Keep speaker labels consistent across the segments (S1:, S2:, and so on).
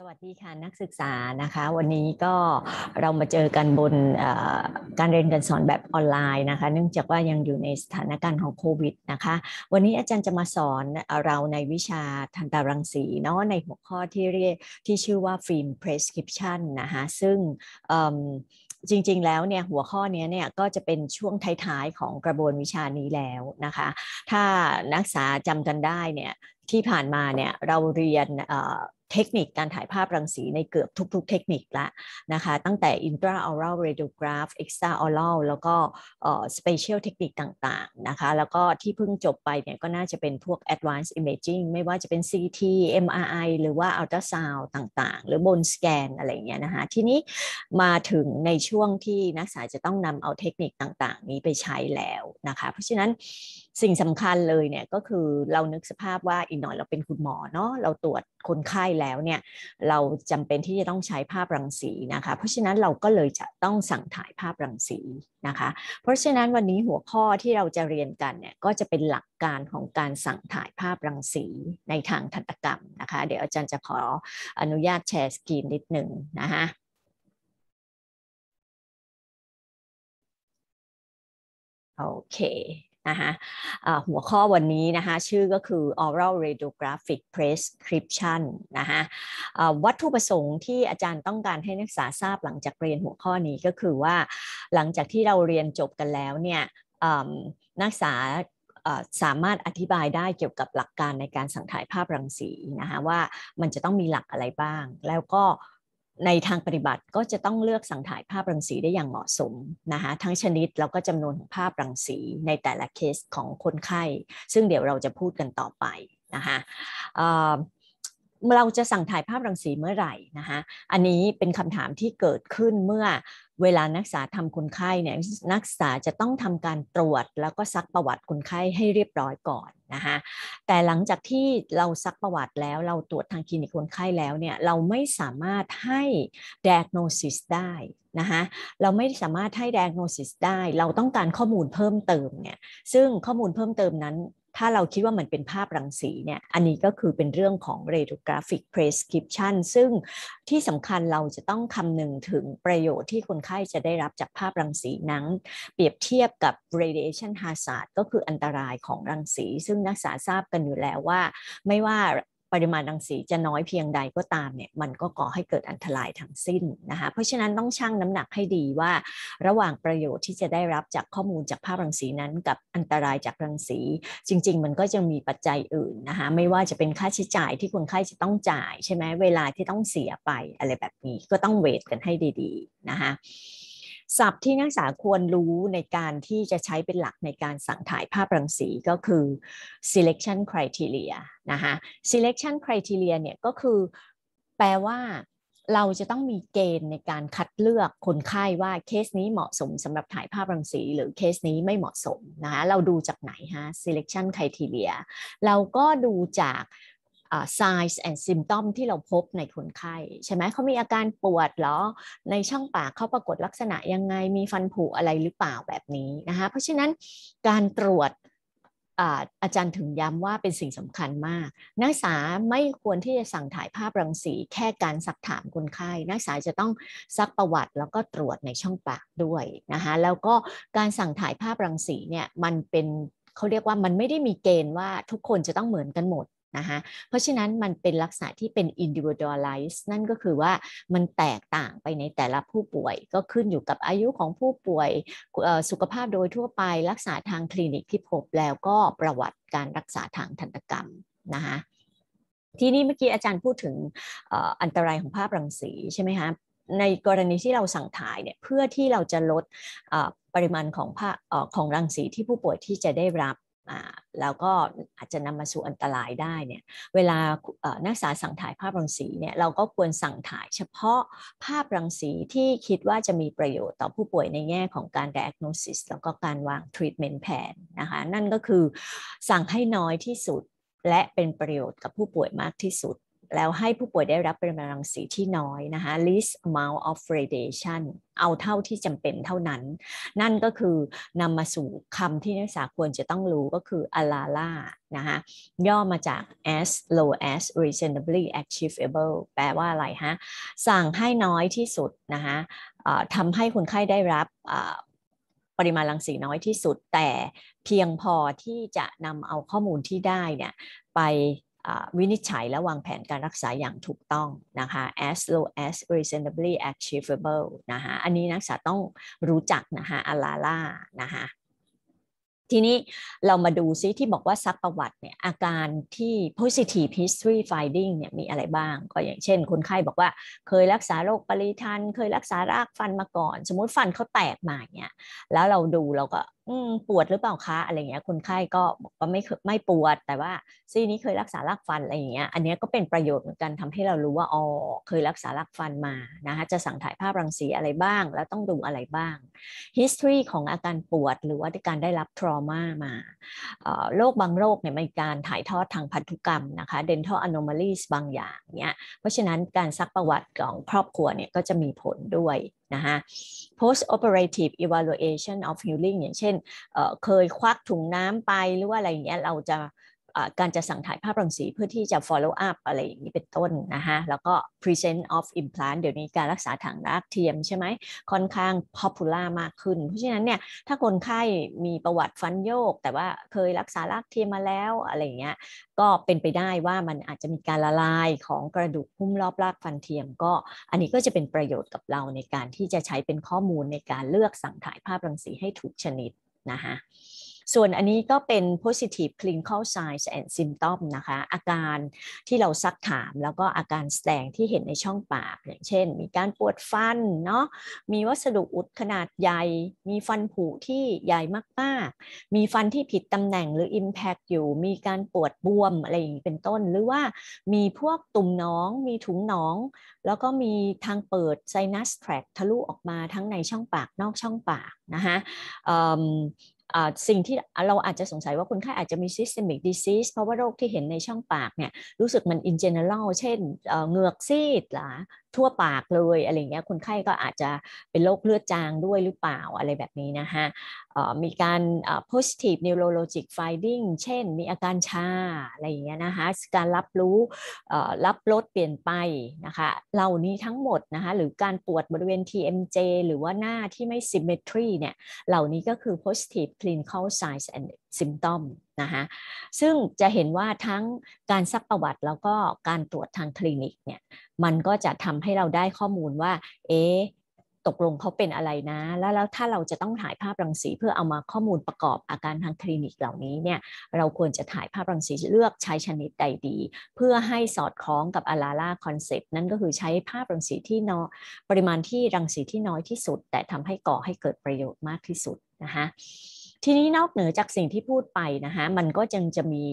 S1: สวัสดีค่ะนักศึกษานะคะ วันนี้ก็เรามาเจอกันบนการเรียนการสอนแบบออนไลน์นะคะ เนื่องจากว่ายังอยู่ในสถานการณ์ของโควิดนะคะ วันนี้อาจารย์จะมาสอนเราในวิชาทันตรังสีเนาะในหัวข้อที่เรียกที่ชื่อว่าฟิล์ม prescription นะคะซึ่งจริงๆ แล้วเนี่ยหัวข้อนี้เนี่ยก็จะเป็นช่วงท้ายๆ ของกระบวนวิชานี้แล้วนะคะ ถ้านักศึกษาจำกันได้เนี่ยที่ผ่านมาเนี่ยเราเรียน เทคนิคการถ่ายภาพรังสีในเกือบทุก ๆ เทคนิคละนะคะตั้งแต่ intraoral radiograph extraoral แล้วก็ special เทคนิคต่างๆนะคะแล้วก็ที่เพิ่งจบไปเนี่ยก็น่าจะเป็นพวก advanced imaging ไม่ว่าจะเป็น CT MRI หรือว่า ultrasound ต่างๆ หรือบนสแกนอะไรเงี้ยนะคะทีนี้มาถึงในช่วงที่นักศึกษาจะต้องนำเอาเทคนิคต่างๆ นี้ไปใช้แล้วนะคะเพราะฉะนั้นสิ่งสำคัญเลยเนี่ยก็คือเรานึกสภาพว่าอีกหน่อยเราเป็นคุณหมอเนาะเราตรวจคนไข้แล้วเนี่ยเราจำเป็นที่จะต้องใช้ภาพรังสีนะคะเพราะฉะนั้นเราก็เลยจะต้องสั่งถ่ายภาพรังสีนะคะเพราะฉะนั้นวันนี้หัวข้อที่เราจะเรียนกันเนี่ยก็จะเป็นหลักการของการสั่งถ่ายภาพรังสีในทางทันตกรรมนะคะเดี๋ยวอาจารย์จะขออนุญาตแชร์สกรีนนิดหนึ่งนะคะโอเค นะคะหัวข้อวันนี้นะคะชื่อก็คือ oral radiographic prescription นะคะวัตถุประสงค์ที่อาจารย์ต้องการให้นักศึกษาทราบหลังจากเรียนหัวข้อนี้ก็คือว่า หลังจากที่เราเรียนจบกันแล้วเนี่ยนักศึกษาสามารถอธิบายได้เกี่ยวกับหลักการในการสังถ่ายภาพรังสีนะคะว่ามันจะต้องมีหลักอะไรบ้าง แล้วก็ ในทางปฏิบัติก็จะต้องเลือกสั่งถ่ายภาพรังสีได้อย่างเหมาะสมนะคะทั้งชนิดแล้วก็จำนวนของภาพรังสีในแต่ละเคสของคนไข้ ซึ่งเดี๋ยวเราจะพูดกันต่อไปนะคะเราจะสั่งถ่ายภาพรังสีเมื่อไหร่นะคะอันนี้เป็นคำถามที่เกิดขึ้นเมื่อเวลานักศึกษาทำคนไข้เนี่ยนักศึกษาจะต้องทำการตรวจแล้วก็ซักประวัติคนไข้ให้เรียบร้อยก่อน นะคะแต่หลังจากที่เราซักประวัติแล้วเราตรวจทางคลินิกคนไข้แล้วเนี่ยเราไม่สามารถให้ diagnosis ได้นะคะเราไม่สามารถให้ diagnosis ได้ เราต้องการข้อมูลเพิ่มเติมเนี่ยซึ่งข้อมูลเพิ่มเติมนั้น ถ้าเราคิดว่ามันเป็นภาพรังสีเนี่ย อันนี้ก็คือเป็นเรื่องของ radiographic prescription ซึ่งที่สำคัญเราจะต้องคำนึงถึงประโยชน์ที่คนไข้จะได้รับจากภาพรังสีนั้น เปรียบเทียบกับ radiation hazard ก็คืออันตรายของรังสี ซึ่งนักศึกษาทราบกันอยู่แล้วว่า ไม่ว่า ปริมาณรังสีจะน้อยเพียงใดก็ตามเนี่ยมันก็ก่อให้เกิดอันตรายทั้งสิ้นนะคะเพราะฉะนั้นต้องชั่งน้ำหนักให้ดีว่า ระหว่างประโยชน์ที่จะได้รับจากข้อมูลจากภาพรังสีนั้น กับอันตรายจากรังสี จริง ๆ มันก็จะมีปัจจัยอื่นนะคะไม่ว่าจะเป็นค่าใช้จ่ายที่คนไข้จะต้องจ่ายใช่ไหมเวลาที่ต้องเสียไปอะไรแบบนี้ก็ต้องเวทกันให้ดีๆนะคะ ศัพท์ที่นักศึกษาควรรู้ในการที่จะใช้เป็นหลักในการสั่งถ่ายภาพรังสีก็คือ selection criteria นะคะ selection criteria เนี่ยก็คือแปลว่าเราจะต้องมีเกณฑ์ในการคัดเลือกคนไข้ว่าเคสนี้เหมาะสมสำหรับถ่ายภาพรังสี หรือเคสนี้ไม่เหมาะสมนะคะเราดูจากไหนฮะ selection criteria เราก็ดูจาก signs and symptom ที่เราพบในคนไข้ ใช่ไหมเขามีอาการปวดหรอ ในช่องปากเขาปรากฏลักษณะยังไงมีฟันผุอะไรหรือเปล่าแบบนี้นะคะเพราะฉะนั้นการตรวจอาจารย์ถึงย้ำว่าเป็นสิ่งสำคัญมาก นักศึกษาไม่ควรที่จะสั่งถ่ายภาพรังสีแค่การสักถามคนไข้ นักศึกษาจะต้องซักประวัติแล้วก็ตรวจในช่องปากด้วยนะคะแล้วก็การสั่งถ่ายภาพรังสีเนี่ยมันเป็นเขาเรียกว่ามันไม่ได้มีเกณฑ์ว่าทุกคนจะต้องเหมือนกันหมด นะคะเพราะฉะนั้นมันเป็นลักษณะที่เป็น individualized นั่นก็คือว่ามันแตกต่างไปในแต่ละผู้ป่วย ก็ขึ้นอยู่กับอายุของผู้ป่วยสุขภาพโดยทั่วไปรักษาทางคลินิกที่พบแล้วก็ประวัติการรักษาทางทันตกรรมนะคะทีนี้เมื่อกี้อาจารย์พูดถึงอันตรายของภาพรังสีใช่ไหมคะในกรณีที่เราสั่งถ่ายเนี่ยเพื่อที่เราจะลดปริมาณของภาของรังสีที่ผู้ป่วยที่จะได้รับ แล้วก็อาจจะนำมาสู่อันตรายได้เนี่ยเวลานักศึกษาสั่งถ่ายภาพรังสีเนี่ยเราก็ควรสั่งถ่ายเฉพาะภาพรังสีที่คิดว่าจะมีประโยชน์ต่อผู้ป่วยในแง่ของการ diagnosis แล้วก็การวาง treatment plan นะคะนั่นก็คือสั่งให้น้อยที่สุดและเป็นประโยชน์กับผู้ป่วยมากที่สุด แล้วให้ผู้ป่วยได้รับปริมาณรังสีที่น้อยนะคะ least amount of radiation เอาเท่าที่จำเป็นเท่านั้น นั่นก็คือนำมาสู่คำที่นักศึกษาควรจะต้องรู้ก็คือ ALALA นะคะย่อมาจาก as low as reasonably achievable แปลว่าอะไรฮะ สั่งให้น้อยที่สุดนะคะทำให้คนไข้ได้รับปริมาณรังสีน้อยที่สุด แต่เพียงพอที่จะนำเอาข้อมูลที่ได้เนี่ยไป วินิจฉัยและวางแผนการรักษาอย่างถูกต้องนะคะ as low as reasonably achievable นะคะอันนี้นักศึกษาต้องรู้จักนะคะอาลาล่านะคะทีนี้เรามาดูซิที่บอกว่าซักประวัติเนี่ยอาการที่ positive history finding เนี่ยมีอะไรบ้าง ก็อย่างเช่น คนไข้บอกว่าเคยรักษาโรคปริทัน เคยรักษารากฟันมาก่อน สมมติฟันเขาแตกมาเนี่ยแล้วเราดูเราก็ ปวดหรือเปล่าคะอะไรเงี้ยคนไข้ก็บอกว่าไม่ไม่ปวด แต่ว่าซี่นี้เคยรักษารากฟันอะไรอย่างเงี้ยอันนี้ก็เป็นประโยชน์เหมือนกันทำให้เรารู้ว่าอ๋อเคยรักษารากฟันมานะคะจะสั่งถ่ายภาพรังสีอะไรบ้าง แล้วต้องดูอะไรบ้าง history ของอาการปวดหรือว่าการได้รับ trauma มาโรคบางโรคเนี่ยมีการถ่ายทอดทางพันธุกรรมนะคะ dental anomalies บางอย่างเนี่ยเพราะฉะนั้นการซักประวัติของครอบครัวเนี่ยก็จะมีผลด้วยนะคะ post operative evaluation of healing อย่างเช่นเเคยควักถุงน้ำไปหรือว่าอะไรอย่างเงี้ยเราจะ การจะสั่งถ่ายภาพรังสีเพื่อที่จะ follow up อะไรอย่างนี้เป็นต้นนะคะแล้วก็ present of implant เดี๋ยวนี้การรักษาถังรากเทียมใช่ไหมค่อนข้าง popular มากขึ้น เพราะฉะนั้นเนี่ยถ้าคนไข้มีประวัติฟันโยก แต่ว่าเคยรักษารากเทียมมาแล้วอะไรเงี้ยก็เป็นไปได้ว่ามันอาจจะมีการละลายของกระดูกหุ้มรอบรากฟันเทียม ก็อันนี้ก็จะเป็นประโยชน์กับเราในการที่จะใช้เป็นข้อมูลในการเลือกสั่งถ่ายภาพรังสีให้ถูกชนิดนะคะ ส่วนอันนี้ก็เป็น positive clinical signs and symptom นะคะ อาการที่เราซักถามแล้วก็อาการแสดงที่เห็นในช่องปาก อย่างเช่น มีการปวดฟันเนาะมีวัสดุอุดขนาดใหญ่ มีฟันผุที่ใหญ่มากๆ มีฟันที่ผิดตำแหน่งหรือ impact อยู่ มีการปวดบวมอะไรอย่างนี้เป็นต้น หรือว่ามีพวกตุ่มน้อง มีถุงน้อง แล้วก็มีทางเปิด sinus tract ทะลุออกมาทั้งในช่องปากนอกช่องปากนะคะ สิ่งที่เราอาจจะสงสัยว่าคนไข้อาจจะมี systemic disease เพราะว่าโรคที่เห็นในช่องปากเนี่ยรู้สึกมัน in general เช่นเหงือกซีดหรอทั่วปากเลยอะไรเงี้ยคนไข้ก็อาจจะเป็นโรคเลือดจางด้วยหรือเปล่าอะไรแบบนี้นะคะ มีการ positive neurologic finding เช่น มีอาการชาอะไรอย่างเงี้ยนะคะการรับรู้รับรสเปลี่ยนไปนะคะเหล่านี้ทั้งหมดนะคะหรือการปวดบริเวณ TMJ หรือว่าหน้าที่ไม่ symmetry เนี่ยเหล่านี้ก็คือ positive clinical signs and symptom นะคะซึ่งจะเห็นว่าทั้งการซักประวัติแล้วก็การตรวจทางคลินิกเนี่ยมันก็จะทำให้เราได้ข้อมูลว่าเอ๊ ตกลงเขาเป็นอะไรนะ แล้วแล้วถ้าเราจะต้องถ่ายภาพรังสีเพื่อเอามาข้อมูลประกอบอาการทางคลินิกเหล่านี้เนี่ยเราควรจะถ่ายภาพรังสีเลือกใช้ชนิดใดดี เพื่อให้สอดคล้องกับ ALARA concept นั่นก็คือใช้ภาพรังสีที่น้อยปริมาณที่รังสีที่น้อยที่สุด แต่ทำให้ก่อให้เกิดประโยชน์มากที่สุดนะคะทีนี้นอกเหนือจากสิ่งที่พูดไปนะคะมันก็ยังจะมี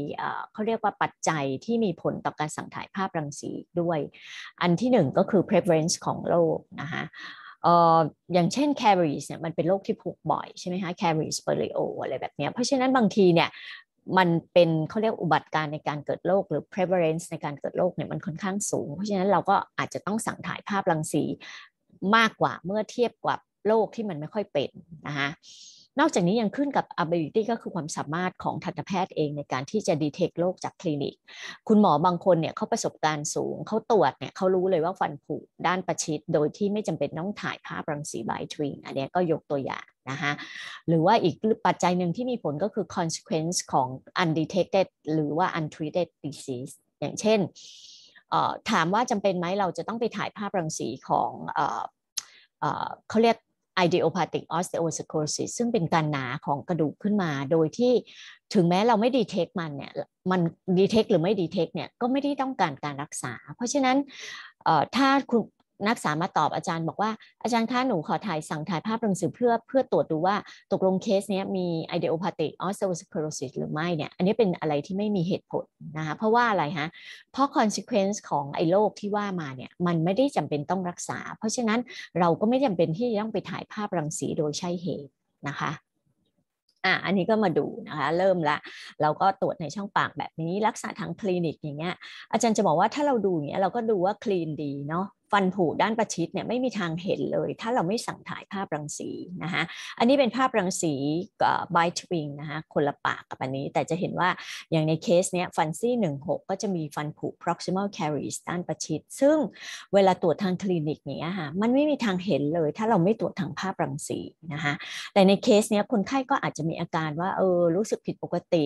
S1: เขาเรียกว่าปัจจัยที่มีผลต่อการสั่งถ่ายภาพรังสีด้วย อันที่หนึ่งก็คือ prevalence ของโรคนะคะ อย่างเช่น caries เนี่ยมันเป็นโรคที่ผูกบ่อยใช่ไหมคะ caries polio อะไรแบบนี้เพราะฉะนั้นบางทีเนี่ยมันเป็นเขาเรียกอุบัติการในการเกิดโรคหรือ prevalence ในการเกิดโรคเนี่ยมันค่อนข้างสูง เพราะฉะนั้นเราก็อาจจะต้องสั่งถ่ายภาพรังสีมากกว่าเมื่อเทียบกับโรคที่มันไม่ค่อยเป็นนะคะ นอกจากนี้ยังขึ้นกับ ability ก็คือความสามารถของทันตแพทย์เองในการที่จะ detect โรคจากคลินิก คุณหมอบางคนเนี่ยเขาประสบการณ์สูง เขาตรวจเนี่ยเขารู้เลยว่าฟันผุด้านประชิด โดยที่ไม่จำเป็นต้องถ่ายภาพรังสีไบทริงอันนี้ก็ยกตัวอย่างนะคะหรือว่าอีกปัจจัยหนึ่งที่มีผลก็คือ consequence ของ undetected หรือว่า untreated disease อย่างเช่นถามว่าจำเป็นไหมเราจะต้องไปถ่ายภาพรังสีของเขาเรียก idiopathic osteosclerosis ซึ่งเป็นการหนาของกระดูกขึ้นมา โดยที่ถึงแม้เราไม่ดีเทคมันเนี่ย มันดีเทคหรือไม่ดีเทคเนี่ยก็ไม่ได้ต้องการการรักษา เพราะฉะนั้นถ้าคุณ นักศึกษามาตอบอาจารย์บอกว่าอาจารย์คะหนูขอถ่ายสั่งถ่ายภาพรังสีเพื่อเพื่อตรวจดูว่าตกลงเคสเนี้ยมี idiopathic osteosclerosis หรือไม่เนี่ยอันนี้เป็นอะไรที่ไม่มีเหตุผลนะคะเพราะว่าอะไรฮะเพราะ consequence ของไอ้โรคที่ว่ามาเนี่ยมันไม่ได้จำเป็นต้องรักษา เพราะฉะนั้นเราก็ไม่จำเป็นที่จะต้องไปถ่ายภาพรังสีโดยใช่เหตุนะคะอะอันนี้ก็มาดูนะคะเริ่มละเราก็ตรวจในช่องปากแบบนี้รักษาทางคลินิกอย่างเงี้ยอาจารย์จะบอกว่าถ้าเราดูอย่างเงี้ยเราก็ดูว่าคลีนดีเนาะ ฟันผุด้านประชิดเนี่ยไม่มีทางเห็นเลย ถ้าเราไม่สั่งถ่ายภาพรังสีนะคะอันนี้เป็นภาพรังสีกับไบทวิงนะคะคนละปากกับอันนี้ แต่จะเห็นว่าอย่างในเคสเนี้ยฟันซี่หนึ่งหกก็จะมีฟันผุ proximal caries ด้านประชิด ซึ่งเวลาตรวจทางคลินิกเนี้ยค่ะมันไม่มีทางเห็นเลย ถ้าเราไม่ตรวจทางภาพรังสีนะคะแต่ในเคสเนี้ยคนไข้ก็อาจจะมีอาการว่าเออรู้สึกผิดปกติ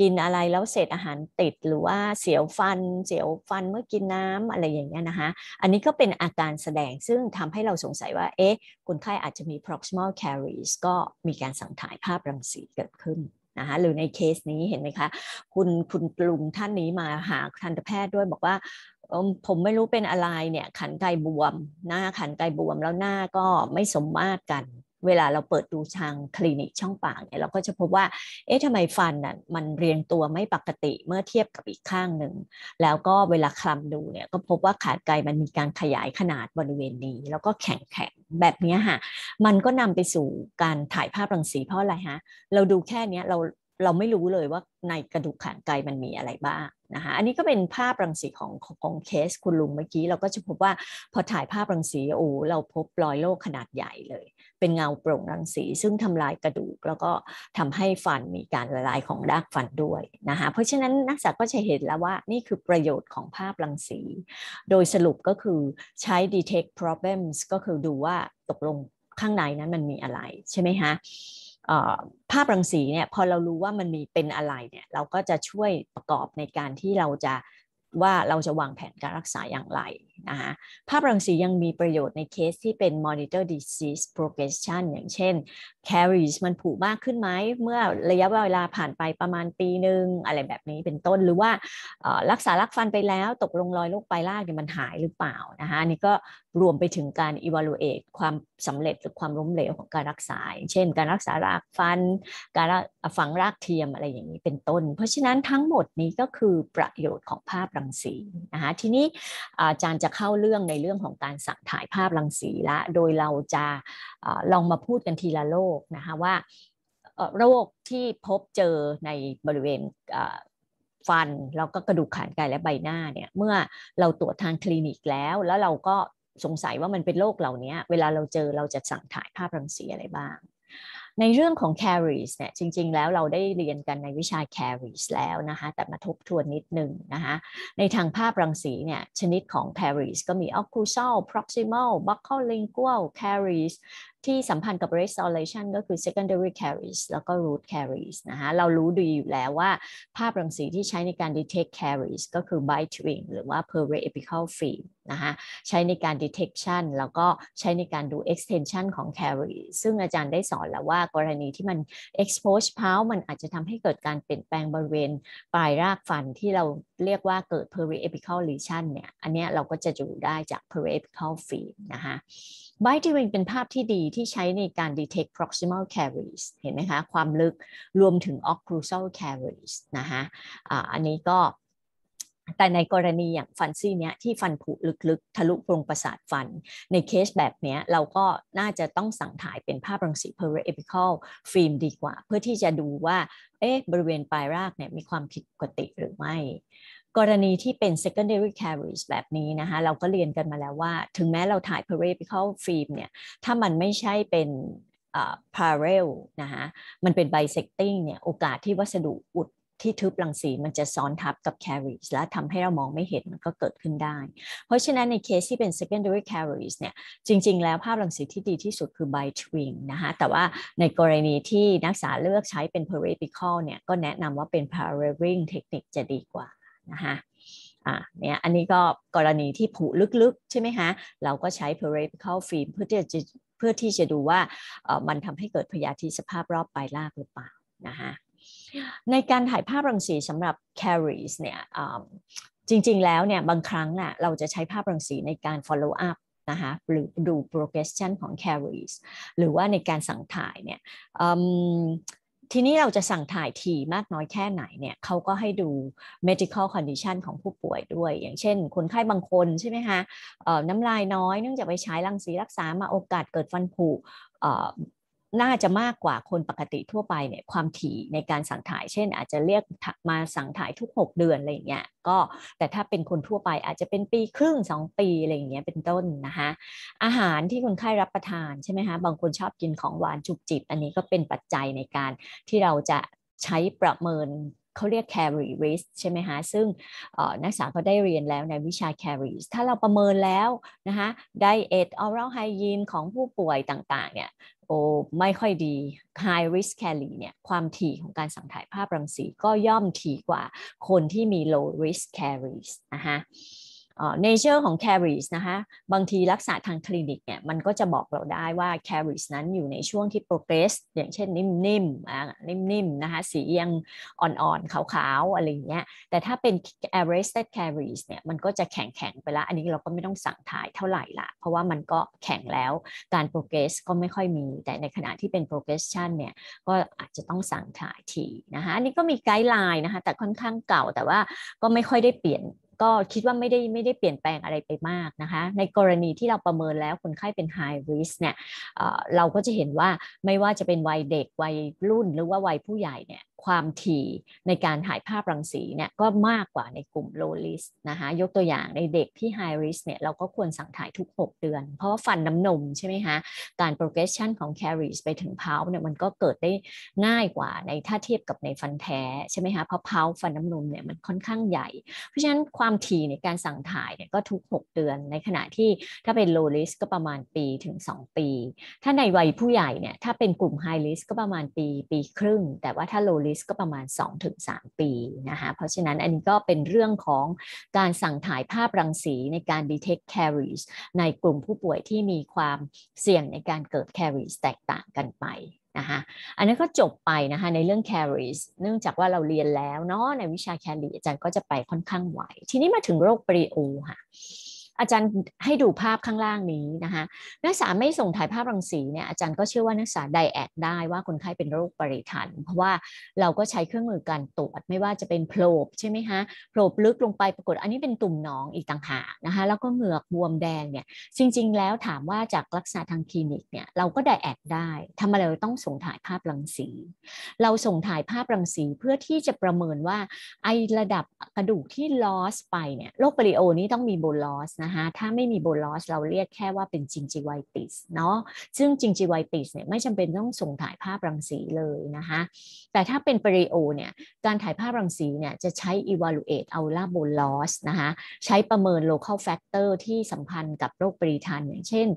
S1: กินอะไรแล้วเศษอาหารติดหรือว่าเสียวฟันเสียวฟันเมื่อกินน้ำอะไรอย่างเงี้ยนะคะอันนี้ก็เป็นอาการแสดงซึ่งทำให้เราสงสัยว่า เอ๊ะคนไข้อาจจะมี proximal caries ก็มีการสั่งถ่ายภาพรังสีเกิดขึ้นนะคะหรือในเคสนี้เห็นไหมคะ คุณคุณลุงท่านนี้มาหาทันตแพทย์ด้วยบอกว่าผมไม่รู้เป็นอะไรเนี่ย ขันไกบวม หน้าขันไกบวมแล้วหน้าก็ไม่สมมาตรกัน เวลาเราเปิดดูทางคลินิกช่องปากเนี่ยเราก็จะพบว่า เอ๊ะทำไมฟันน่ะมันเรียงตัวไม่ปกติเมื่อเทียบกับอีกข้างหนึ่ง แล้วก็เวลาคลำดูเนี่ยก็พบว่าขาดไกลมันมีการขยายขนาดบริเวณนี้ แล้วก็แข็งแข็งแบบนี้ค่ะมันก็นำไปสู่การถ่ายภาพรังสีเพราะอะไรฮะเราดูแค่นี้เราเราไม่รู้เลยว่าในกระดูกขานไกมันมีอะไรบ้างนะคะอันนี้ก็เป็นภาพรังสีของของเคสคุณลุงเมื่อกี้ เราก็จะพบว่าพอถ่ายภาพรังสีโอ้เราพบรอยโรคขนาดใหญ่เลย เป็นเงาโปร่งรังสี ซึ่งทำลายกระดูก แล้วก็ทำให้ฟันมีการละลายของรากฟันด้วยนะคะเพราะฉะนั้นนักศึกษาก็จะเห็นแล้วว่านี่คือประโยชน์ของภาพรังสี โดยสรุปก็คือใช้ detect problems ก็คือดูว่าตกลงข้างในนั้นมันมีอะไรใช่ไหมคะภาพรังสีเนี่ยพอเรารู้ว่ามันมีเป็นอะไรเนี่ยเราก็จะช่วยประกอบในการที่เราจะว่าเราจะวางแผนการรักษาอย่างไร นะคะภาพรังสียังมีประโยชน์ในเคสที่เป็น monitor disease progression อย่างเช่น caries มันผุมากขึ้นไหมเมื่อระยะเวลาผ่านไปประมาณปีหนึ่งอะไรแบบนี้เป็นต้นหรือว่ารักษารักฟันไปแล้วตกลงรอยโรคปลายรากเนี่ยมันหายหรือเปล่านะคะนี่ก็รวมไปถึงการ evaluate ความสำเร็จหรือความล้มเหลวของการรักษา เช่น การรักษารากฟัน การฝังรากเทียมอะไรอย่างนี้เป็นต้น เพราะฉะนั้นทั้งหมดนี้ก็คือประโยชน์ของภาพรังสีนะคะทีนี้อาจารย์จะเข้าเรื่องในเรื่องของการสั่งถ่ายภาพรังสีละ โดยเราจะลองมาพูดกันทีละโรคนะคะว่าโรคที่พบเจอในบริเวณฟันแล้วก็กระดูกขานกายและใบหน้าเนี่ยเมื่อเราตรวจทางคลินิกแล้ว แล้วเราก็สงสัยว่ามันเป็นโรคเหล่านี้เวลาเราเจอเราจะสั่งถ่ายภาพรังสีอะไรบ้าง ในเรื่องของ caries เนี่ยจริง ๆ แล้วเราได้เรียนกันในวิชา caries แล้วนะคะแต่มาทบทวนนิดหนึ่งนะคะในทางภาพรังสีเนี่ยชนิดของ caries ก็มี occlusal proximal buccal lingual caries ที่สัมพันธ์กับ restoration ก็คือ secondary caries แล้วก็ root caries นะคะเรารู้ดีอยู่แล้วว่า ภาพรังสีที่ใช้ในการ detect caries ก็คือ bite ring หรือว่า periapical film นะคะใช้ในการ detection แล้วก็ใช้ในการดู extension ของ caries ซึ่งอาจารย์ได้สอนแล้วว่ากรณีที่มัน expose p o u มันอาจจะทำให้เกิดการเปลี่ยนแปลงบริเวณปลายรากฟันที่เรา เรียกว่าเกิด periapical lesion เนี่ย อันนี้เราก็จะดูได้จาก periapical film นะคะไบที่เป็นภาพที่ดีที่ใช้ในการ detect proximal caries เห็นไหมคะ ความลึกรวมถึง occlusal caries นะคะอ่าอันนี้ก็ แต่ในกรณีอย่างฟันซี่เนี้ยที่ฟันผุลึกๆ ทะลุโพรงประสาทฟัน ในเคสแบบเนี้ยเราก็น่าจะต้องสั่งถ่ายเป็นภาพรังสี periapical film ดีกว่า เพื่อที่จะดูว่าเอ๊ะบริเวณปลายรากเนี่ยมีความผิดปกติหรือไม่กรณีที่เป็น secondary caries แบบนี้นะคะเราก็เรียนกันมาแล้วว่า ถึงแม้เราถ่าย periapical film เนี่ยถ้ามันไม่ใช่เป็น parallel นะคะมันเป็น bisecting เนี่ยโอกาสที่วัสดุอุด ที่ทึบรังสีมันจะซ้อนทับกับ caries และทำให้เรามองไม่เห็นมันก็เกิดขึ้นได้ เพราะฉะนั้นในเคสที่เป็น secondary caries เนี่ยจริง ๆ แล้วภาพรังสีที่ดีที่สุดคือ bite ring นะคะแต่ว่าในกรณีที่นักศึกษาเลือกใช้เป็น periapical เนี่ยก็แนะนำว่าเป็น paralleling เทคนิคจะดีกว่านะคะอ่าเนี่ยอันนี้ก็กรณีที่ผุลึกๆ ใช่ไหมคะเราก็ใช้ periapical film เพื่อที่จะเพื่อที่จะดูว่ามันทำให้เกิดพยาธิสภาพรอบปลายรากหรือเปล่านะคะ ในการถ่ายภาพรังสีสำหรับ caries เนี่ยจริง ๆ แล้วเนี่ยบางครั้งน่ะเราจะใช้ภาพรังสีในการ follow up นะคะหรือดู progression ของ caries หรือว่าในการสั่งถ่ายเนี่ยทีนี้เราจะสั่งถ่ายทีมากน้อยแค่ไหนเนี่ยเขาก็ให้ดู medical condition ของผู้ป่วยด้วย อย่างเช่น คนไข้บางคนใช่ไหมคะน้ำลายน้อยเนื่องจากไปใช้รังสีรักษามาโอกาสเกิดฟันผุ น่าจะมากกว่าคนปกติทั่วไปเนี่ยความถี่ในการสั่งถ่าย เช่น อาจจะเรียกมาสั่งถ่ายทุก 6 เดือนอะไรอย่างเงี้ยก็แต่ถ้าเป็นคนทั่วไปอาจจะเป็นปีครึ่ง 2 ปีอะไรอย่างเงี้ยเป็นต้นนะคะอาหารที่คนไข้รับประทานใช่ไหมคะบางคนชอบกินของหวานจุบจิบ อันนี้ก็เป็นปัจจัยในการที่เราจะใช้ประเมิน เขาเรียก caries risk ใช่ไหมคะซึ่งนักศึกษาเขาได้เรียนแล้วในวิชา carry ถ้าเราประเมินแล้วนะคะ diet oral hygiene ของผู้ป่วยต่างๆเนี่ยโอ้ไม่ค่อยดี high risk caries เนี่ยความถี่ของการสั่งถ่ายภาพรังสีก็ย่อมถี่กว่าคนที่มี low risk caries นะคะ nature ของ caries นะคะบางทีรักษาทางคลินิกเนี่ยมันก็จะบอกเราได้ว่า carries นั้นอยู่ในช่วงที่ progress อย่างเช่นนิ่มๆอ่านิ่มๆนะคะสียังอ่อนๆขาวๆอะไรเงี้ยแต่ถ้าเป็น arrested caries เนี่ยมันก็จะแข็งๆไปแล้วอันนี้เราก็ไม่ต้องสั่งถ่ายเท่าไหร่ละเพราะว่ามันก็แข็งแล้วการ progress ก็ไม่ค่อยมี แต่ในขณะที่เป็น progression เนี่ยก็อาจจะต้องสั่งถ่ายทีนะคะอันนี้ก็มีไกด์ไลน์นะคะแต่ค่อนข้างเก่าแต่ว่าก็ไม่ค่อยได้เปลี่ยน ก็คิดว่าไม่ได้ไม่ได้เปลี่ยนแปลงอะไรไปมากนะคะ ในกรณีที่เราประเมินแล้วคนไข้เป็น high risk เนี่ยเราก็จะเห็นว่าไม่ว่าจะเป็นวัยเด็กวัยรุ่นหรือว่าวัยผู้ใหญ่เนี่ย ความถี่ในการถ่ายภาพรังสีเนี่ยก็มากกว่าในกลุ่ม low risk นะคะยกตัวอย่างในเด็กที่ high risk เนี่ยเราก็ควรสั่งถ่ายทุก 6 เดือน เพราะว่าฟันน้ำนมใช่ไหมคะ การ progression ของ caries ไปถึงเพาเนี่ยมันก็เกิดได้ง่ายกว่าในถ้าเทียบกับในฟันแท้ใช่ไหมคะเพราะเพาฟันน้ำนมเนี่ยมันค่อนข้างใหญ่ เพราะฉะนั้นความถี่ในการสั่งถ่ายเนี่ยก็ทุก 6 เดือน ในขณะที่ถ้าเป็น low risk ก็ประมาณปีถึง 2 ปี ถ้าในวัยผู้ใหญ่เนี่ยถ้าเป็นกลุ่ม high risk ก็ประมาณปีปีครึ่ง แต่ว่าถ้า low risk ก็ประมาณ 2-3 ปีนะคะเพราะฉะนั้นอันนี้ก็เป็นเรื่องของการสั่งถ่ายภาพรังสีในการ detect caries ในกลุ่มผู้ป่วยที่มีความเสี่ยงในการเกิด caries แตกต่างกันไปนะคะอันนี้ก็จบไปนะคะในเรื่อง caries เนื่องจากว่าเราเรียนแล้วเนาะในวิชา caries อาจารย์ก็จะไปค่อนข้างไหว ทีนี้มาถึงโรค perio ค่ะ อาจารย์ให้ดูภาพข้างล่างนี้นะคะนักศึกษาไม่ส่งถ่ายภาพรังสีเนี่ยอาจารย์ก็เชื่อว่านักศึกษา diag ได้ว่าคนไข้เป็นโรคปริทันต์ เพราะว่าเราก็ใช้เครื่องมือการตรวจไม่ว่าจะเป็น probe ใช่ไหมคะ probe ลึกลงไปปรากฏอันนี้เป็นตุ่มหนองอีกต่างหากนะคะแล้วก็เหงือกบวมแดงเนี่ยจริง ๆ แล้วถามว่าจากลักษณะทางคลินิกเนี่ยเราก็ diag ได้ทำไมเราต้องส่งถ่ายภาพรังสี เราส่งถ่ายภาพรังสีเพื่อที่จะประเมินว่าไอระดับกระดูกที่ loss ไปเนี่ยโรค perio นี้ต้องมี bone loss นะคะถ้าไม่มี bone loss เราเรียกแค่ว่าเป็น gingivitis เนาะซึ่ง gingivitis เนี่ยไม่จำเป็นต้องส่งถ่ายภาพรังสีเลยนะคะแต่ถ้าเป็น perio เนี่ยการถ่ายภาพรังสีเนี่ยจะใช้ evaluate aura bolus นะคะใช้ประเมิน local factor ที่สัมพันธ์กับโรคปริทันต์อย่างเช่น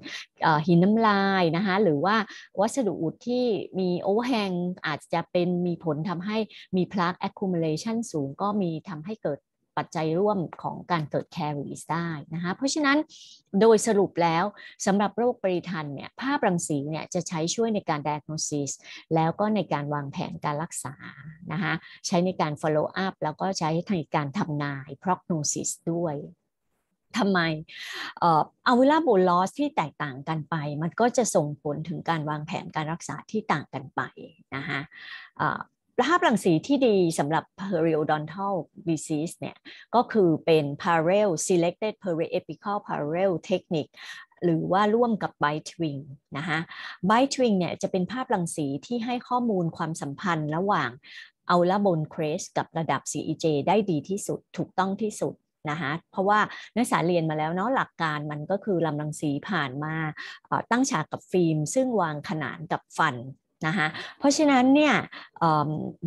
S1: หินน้ำลายนะคะหรือว่าวัสดุอุดที่มี overhang อาจจะเป็นมีผลทำให้มี plaque accumulation สูงก็มีทำให้เกิด ปัจจัยร่วมของการเกิด caries ได้นะคะเพราะฉะนั้นโดยสรุปแล้วสำหรับโรคปริทันต์เนี่ยภาพรังสีเนี่ยจะใช้ช่วยในการ diagnosis แล้วก็ในการวางแผนการรักษานะคะใช้ในการ follow up แล้วก็ใช้ในการทำนาย prognosis ด้วยทำไม alveolar bone loss ที่แตกต่างกันไป มันก็จะส่งผลถึงการวางแผนการรักษาที่ต่างกันไปนะคะ ภาพรังสีที่ดีสำหรับ periodontal disease เนี่ยก็คือเป็น parallel selected periapical parallel technique หรือว่าร่วมกับ bite wing นะคะ bite wing เนี่ยจะเป็นภาพรังสีที่ให้ข้อมูลความสัมพันธ์ระหว่างเอาละบนเครสกับระดับ CEJ ได้ดีที่สุดถูกต้องที่สุดนะคะเพราะว่านักศึกษาเรียนมาแล้วเนาะหลักการมันก็คือลำรังสีผ่านมาตั้งฉากกับฟิล์ม ซึ่งวางขนานกับฟัน นะคะเพราะฉะนั้นเนี่ย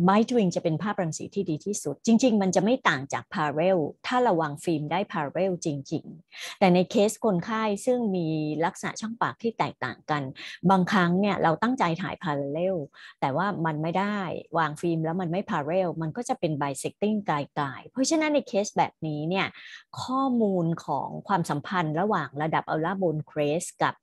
S1: bitewing จะเป็นภาพรังสีที่ดีที่สุด จริง ๆ มันจะไม่ต่างจาก parallel ถ้าเราวางฟิล์มได้ parallel จริง ๆ แต่ในเคสคนไข้ซึ่งมีลักษณะช่องปากที่แตกต่างกัน บางครั้งเนี่ยเราตั้งใจถ่าย parallel แต่ว่ามันไม่ได้วางฟิล์มแล้วมันไม่ parallel มันก็จะเป็น bisecting ไงลๆเพราะฉะนั้นในเคสแบบนี้เนี่ยข้อมูลของความสัมพันธ์ระหว่างระดับอัลลาโบนเครสกับ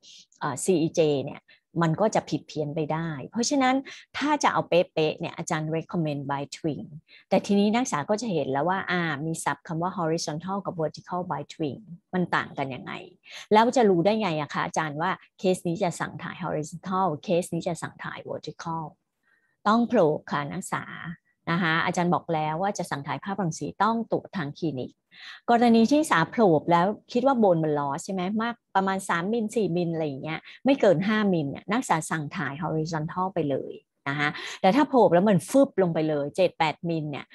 S1: CEJ เนี่ย มันก็จะผิดเพี้ยนไปได้ เพราะฉะนั้นถ้าจะเอาเป๊ะๆเนี่ยอาจารย์ recommend by twin แต่ทีนี้นักศึกษาก็จะเห็นแล้วว่าอ่ามีศัพท์คำว่า horizontal กับ vertical by twin มันต่างกันยังไง แล้วจะรู้ได้ไงอะคะอาจารย์ว่าเคสนี้จะสั่งถ่าย horizontal เคสนี้จะสั่งถ่าย vertical ต้อง probe ค่ะนักศึกษา นะคะอาจารย์บอกแล้วว่าจะสั่งถ่ายภาพรังสีต้องตรวจทางคลินิก กรณีที่ถ้า probe แล้วคิดว่า bone มัน loss ใช่ไหมมากประมาณ 3มิล4มิลอะไรอย่างเงี้ยไม่เกิน 5มิลเนี่ยนักศึกษาสั่งถ่าย horizontal ไปเลยนะคะแต่ถ้า probe แล้วมันฟึบลงไปเลย 7-8มิลเนี่ย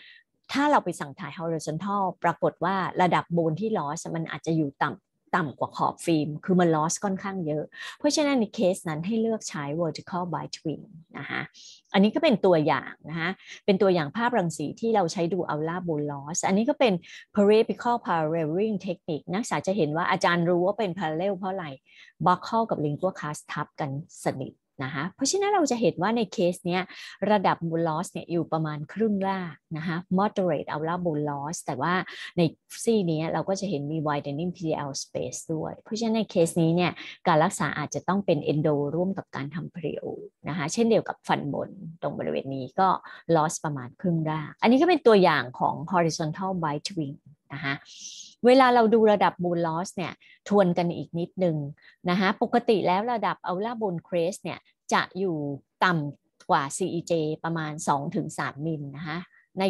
S1: ถ้าเราไปสั่งถ่าย horizontal ปรากฏว่าระดับ bone ที่ loss มันอาจจะอยู่ต่ำ ต่ำกว่าขอบฟิล์ม คือมัน loss ค่อนข้างเยอะ เพราะฉะนั้นในเคสนั้นให้เลือกใช้ vertical by t w i n g นะคะอันนี้ก็เป็นตัวอย่างนะคะเป็นตัวอย่างภาพรังสีที่เราใช้ดูอัลลาบูลอส อันนี้ก็เป็น periapical paralleling technique นักศึกษาจะเห็นว่าอาจารย์รู้ว่าเป็น parallel เพราะอะไร buckle กับ lingua cast ทับกันสนิท นะคะเพราะฉะนั้นเราจะเห็นว่าในเคสเนี้ยระดับบูลลอสเนี่ยอยู่ประมาณครึ่งล่างนะคะ moderate a u l a b u l l o s แต่ว่าในซี่นี้เราก็จะเห็นมี widening PDL space ด้วย เพราะฉะนั้นในเคสนี้เนี่ยการรักษาอาจจะต้องเป็น endo ร่วมกับการทำ prio นะคะเช่นเดียวกับฟันบนตรงบริเวณนี้ก็ loss ประมาณครึ่งล่าง อันนี้ก็เป็นตัวอย่างของ horizontal bite wing นะคะ เวลาเราดูระดับบูลลอสเนี่ยทวนกันอีกนิดนึงนะคะปกติแล้วระดับอัลลาบูลเครสเนี่ยจะอยู่ต่ำกว่า CEJ ประมาณ 2-3มิลนะคะใน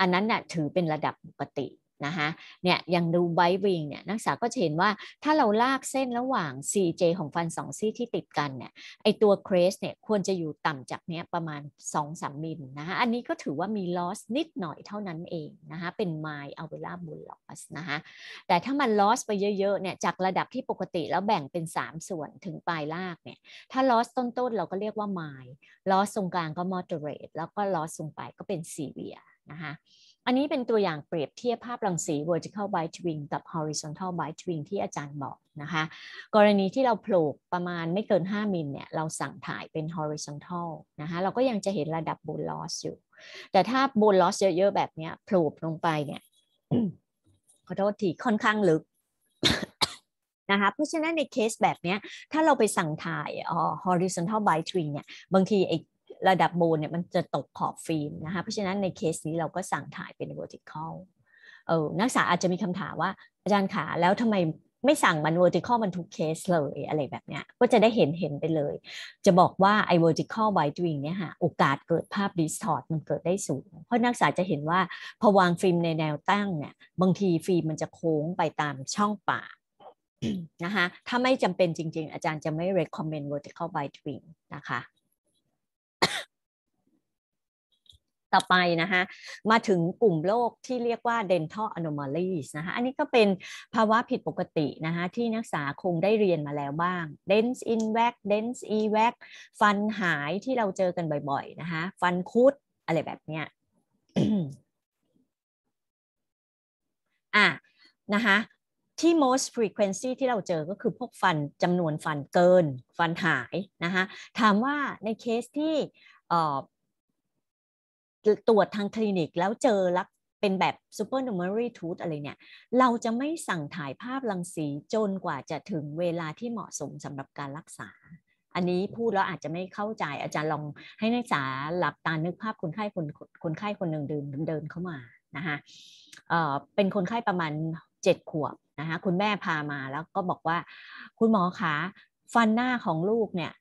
S1: อันนั้นน่ะถือเป็นระดับปกติ นะคะเนี่ยยังดู bitewing เนี่ยนักศึกษาก็จะเห็นว่าถ้าเราลากเส้นระหว่าง CEJ ของฟันสองซี่ที่ติดกันเนี่ยไอตัว crest เนี่ยควรจะอยู่ต่ำจากเนี้ยประมาณ 2-3มิลนะคะอันนี้ก็ถือว่ามี loss นิดหน่อยเท่านั้นเองนะคะเป็น mild alveolar bone loss นะคะแต่ถ้ามัน loss ไปเยอะๆเนี่ยจากระดับที่ปกติแล้วแบ่งเป็น 3 ส่วนถึงปลายรากเนี่ยถ้า loss ต้นๆเราก็เรียกว่า mild loss ตรงกลางก็ moderate แล้วก็ loss ตรงปลายก็เป็นซีเวียนะคะ อันนี้เป็นตัวอย่างเปรียบเทียบภาพรังสี vertical bite wing กับ horizontal bite wing ที่อาจารย์บอกนะคะ กรณีที่เราโผล่ประมาณไม่เกิน 5 มิลเนี่ย เราสั่งถ่ายเป็น horizontal นะคะ เราก็ยังจะเห็นระดับ bone loss อยู่ แต่ถ้า bone loss เยอะๆ แบบนี้โผล่ลงไปเนี่ย ขอโทษที ค่อนข้างลึกนะคะเพราะฉะนั้นในเคสแบบนี้ถ้าเราไปสั่งถ่าย horizontal bite wing เนี่ยบางทีไอ ระดับ bone เนี่ยมันจะตกขอบฟิล์มนะคะเพราะฉะนั้นในเคสนี้เราก็สั่งถ่ายเป็น vertical เออนักศึกษาอาจจะมีคำถามว่าอาจารย์ขาแล้วทำไมไม่สั่งมัน vertical มันทุกเคสเลยอะไรแบบเนี้ยก็จะได้เห็นเห็นไปเลย จะบอกว่าไอ้ vertical bitewing เนี่ยค่ะโอกาสเกิดภาพ distort มันเกิดได้สูง เพราะนักศึกษาจะเห็นว่าพอวางฟิล์มในแนวตั้งเนี่ยบางทีฟิล์มมันจะโค้งไปตามช่องปากนะคะถ้าไม่จำเป็นจริง ๆ อาจารย์จะไม่ recommend vertical by doing นะคะ ต่อไปนะคะมาถึงกลุ่มโรคที่เรียกว่า dental anomalies นะคะอันนี้ก็เป็นภาวะผิดปกตินะคะที่นักศึกษาคงได้เรียนมาแล้วบ้าง dents in wax dense wax ฟันหายที่เราเจอกันบ่อยๆนะคะฟันคุดอะไรแบบเนี้ยอะนะคะที่ most frequency ที่เราเจอก็คือพวกฟันจำนวนฟันเกิน ฟันหายนะคะถามว่าในเคสที่ ตรวจทางคลินิกแล้วเจอลักเป็นแบบ supernumerary tooth อะไรเนี่ย เราจะไม่สั่งถ่ายภาพรังสีจนกว่าจะถึงเวลาที่เหมาะสมสำหรับการรักษา อันนี้พูดแล้วอาจจะไม่เข้าใจอาจารย์ลองให้นักศึกษาหลับตานึกภาพคนไข้คนคนไข้คนหนึ่งเดินเดินเข้ามานะคะเเป็นคนไข้ประมาณเจ็ดขวบนะคะคุณแม่พามาแล้วก็บอกว่า คุณหมอคะฟันหน้าของลูกเนี่ย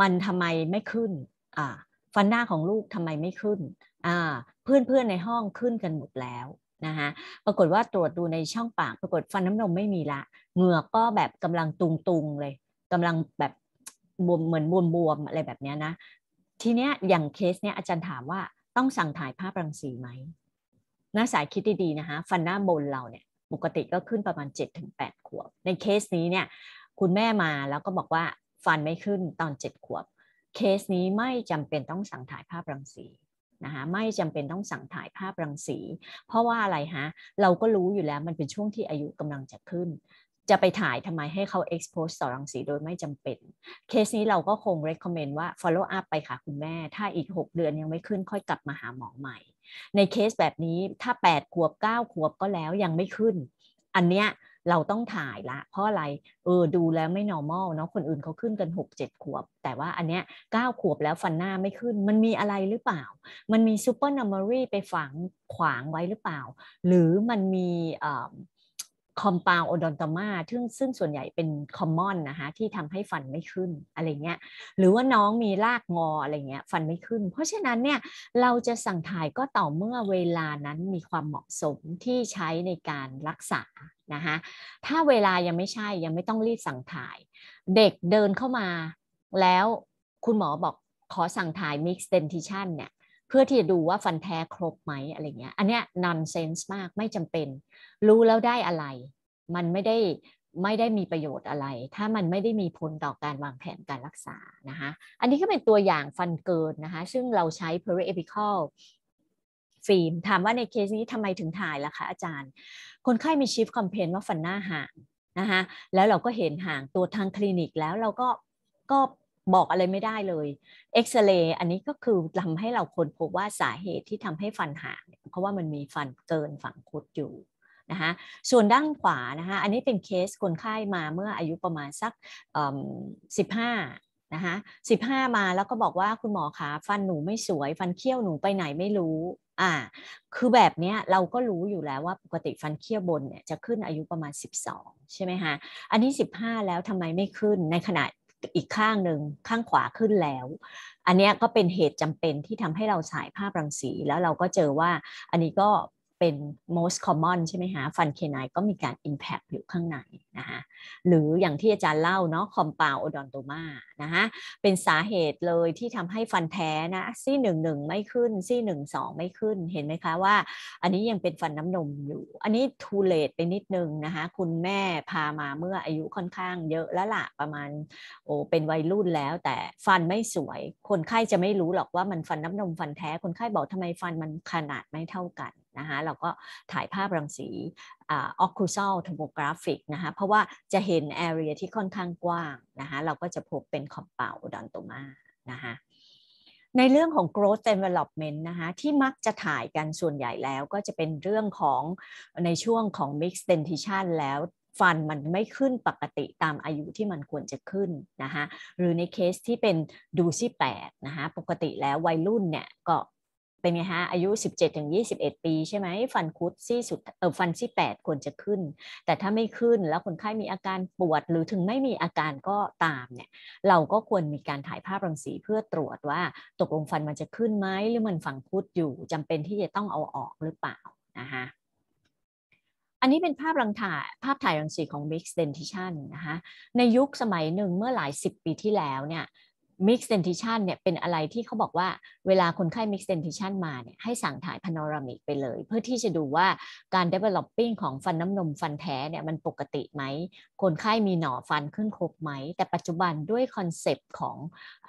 S1: มันทำไมไม่ขึ้นอ่า ฟันหน้าของลูกทำไมไม่ขึ้นอ่าเพื่อนเพื่อนในห้องขึ้นกันหมดแล้วนะคะปรากฏว่าตรวจดูในช่องปากปรากฏฟันน้ำนมไม่มีละเหงือกก็แบบกำลังตุงๆเลยกำลังแบบบวมเหมือนบวมบวมอะไรแบบนี้นะ ทีเนี้ยอย่างเคสเนี้ยอาจารย์ถามว่าต้องสั่งถ่ายภาพรังสีไหมน่าสายคิดดีๆนะคะฟันหน้าบนเราเนี่ยปกติก็ขึ้นประมาณ 7-8 ขวบ ในเคสนี้เนี่ยคุณแม่มาแล้วก็บอกว่าฟันไม่ขึ้นตอน 7 ขวบ เคสนี้ไม่จำเป็นต้องสั่งถ่ายภาพรังสีนะคะไม่จำเป็นต้องสั่งถ่ายภาพรังสี เพราะว่าอะไรฮะเราก็รู้อยู่แล้วมันเป็นช่วงที่อายุกำลังจะขึ้น จะไปถ่ายทำไมให้เขา expose ต่อรังสีโดยไม่จำเป็น เคสนี้เราก็คง recommend ว่า follow up ไปค่ะคุณแม่ ถ้าอีก 6 เดือนยังไม่ขึ้นค่อยกลับมาหาหมอใหม่ ในเคสแบบนี้ถ้า 8 ขวบ 9 ขวบก็แล้วยังไม่ขึ้น อันเนี้ย เราต้องถ่ายละ เพราะอะไรเออดูแล้วไม่ normal เนาะคนอื่นเขาขึ้นกัน 6 7 ขวบ แต่ว่าอันเนี้ย9ขวบแล้วฟันหน้าไม่ขึ้น มันมีอะไรหรือเปล่า มันมี super n u m e r y ไปฝังขวางไว้หรือเปล่า หรือมันมี compound odontoma ซึ่งซึ่งส่วนใหญ่เป็น common นะคะที่ทำให้ฟันไม่ขึ้นอะไรเงี้ยหรือว่าน้องมีรากงออะไรเงี้ยฟันไม่ขึ้น เพราะฉะนั้นเนี่ยเราจะสั่งถ่ายก็ต่อเมื่อเวลานั้นมีความเหมาะสมที่ใช้ในการรักษา นะคะถ้าเวลายังไม่ใช่ยังไม่ต้องรีบสั่งถ่าย เด็กเดินเข้ามาแล้วคุณหมอบอกขอสั่งถ่าย mix dentition เนี่ยเพื่อที่จะดูว่าฟันแท้ครบไหมอะไรเงี้ยอันเนี้ย nonsense มากไม่จำเป็น รู้แล้วได้อะไร มันไม่ได้ไม่ได้มีประโยชน์อะไร ถ้ามันไม่ได้มีผลต่อการวางแผนการรักษานะคะอันนี้ก็เป็นตัวอย่างฟันเกินนะคะซึ่งเราใช้ periapical ฟิล์ม ถามว่าในเคสนี้ทำไมถึงถ่ายล่ะคะอาจารย์ คนไข้มีชิฟคอมเพนว่าฟันหน้าห่างนะคะแล้วเราก็เห็นห่างตัวทางคลินิกแล้วเราก็ก็บอกอะไรไม่ได้เลยเอ็กซเรย์อันนี้ก็คือทำให้เราคนพบว่าสาเหตุที่ทำให้ฟันห่างเพราะว่ามันมีฟันเกินฝังคุดอยู่นะคะส่วนด้านขวานะคะอันนี้เป็นเคสคนไข้มาเมื่ออายุประมาณสักสิบห้านะคะสิบห้ามาแล้วก็บอกว่าคุณหมอคะฟันหนูไม่สวย ฟันเคี้ยวหนูไปไหนไม่รู้ อ่า คือแบบเนี้ยเราก็รู้อยู่แล้วว่าปกติฟันเคี้ยวบนเนี่ยจะขึ้นอายุประมาณ 12 ใช่ไหมคะอันนี้ 15 แล้วทำไมไม่ขึ้นในขณะอีกข้างหนึ่งข้างขวาขึ้นแล้ว อันนี้ก็เป็นเหตุจำเป็นที่ทำให้เราฉายภาพรังสีแล้วเราก็เจอว่าอันนี้ก็ เป็น most common ใช่ไหมคะฟันเคนายก็มีการ impact อยู่ข้างในนะคะหรืออย่างที่อาจารย์เล่าเนาะ compound odontoma นะคะเป็นสาเหตุเลยที่ทำให้ฟันแท้นะซี่หนึ่งหนึ่งไม่ขึ้นซี่หนึ่งสองไม่ขึ้นเห็นไหมคะว่า อันนี้ยังเป็นฟันน้ำนมอยู่ อันนี้ too late ไปนิดนึงนะคะคุณแม่พามาเมื่ออายุค่อนข้างเยอะแล้วละประมาณโอ้เป็นวัยรุ่นแล้วแต่ฟันไม่สวย คนไข้จะไม่รู้หรอกว่ามันฟันน้ำนมฟันแท้คนไข้บอกทำไมฟันมันขนาดไม่เท่ากัน นะคะเราก็ถ่ายภาพรังสี occlusal topographic นะคะเพราะว่าจะเห็น area ที่ค่อนข้างกว้างนะคะเราก็จะพบเป็น compound odontoma นะคะในเรื่องของ growth development นะคะที่มักจะถ่ายกันส่วนใหญ่แล้วก็จะเป็นเรื่องของในช่วงของ mixed dentition แล้วฟันมันไม่ขึ้นปกติตามอายุที่มันควรจะขึ้นนะคะหรือในเคสที่เป็นดูซี่แปดนะคะปกติแล้ววัยรุ่นเนี่ยก็ เป็นไงฮะ อายุ 17ถึง21 ปีใช่ไหมฟันคุดซี่สุดเออฟันซี่ 8 ควรจะขึ้น แต่ถ้าไม่ขึ้นแล้วคนไข้มีอาการปวดหรือถึงไม่มีอาการก็ตามเนี่ยเราก็ควรมีการถ่ายภาพรังสีเพื่อตรวจว่าตกลงฟันมันจะขึ้นไหมหรือมันฝังคุดอยู่จำเป็นที่จะต้องเอาออกหรือเปล่านะคะอันนี้เป็นภาพรังถ่ายภาพถ่ายรังสีของ mixed dentition นะคะในยุคสมัยหนึ่งเมื่อหลายสิบปีที่แล้วเนี่ย mix dentition เนี่ยเป็นอะไรที่เขาบอกว่าเวลาคนไข้ mix dentition มาเนี่ยให้สั่งถ่ายพานอรามิกไปเลย เพื่อที่จะดูว่าการ developing ของฟันน้ำนมฟันแท้เนี่ยมันปกติไหม คนไข้มีหน่อฟันขึ้นครบไหม แต่ปัจจุบันด้วย concept ของ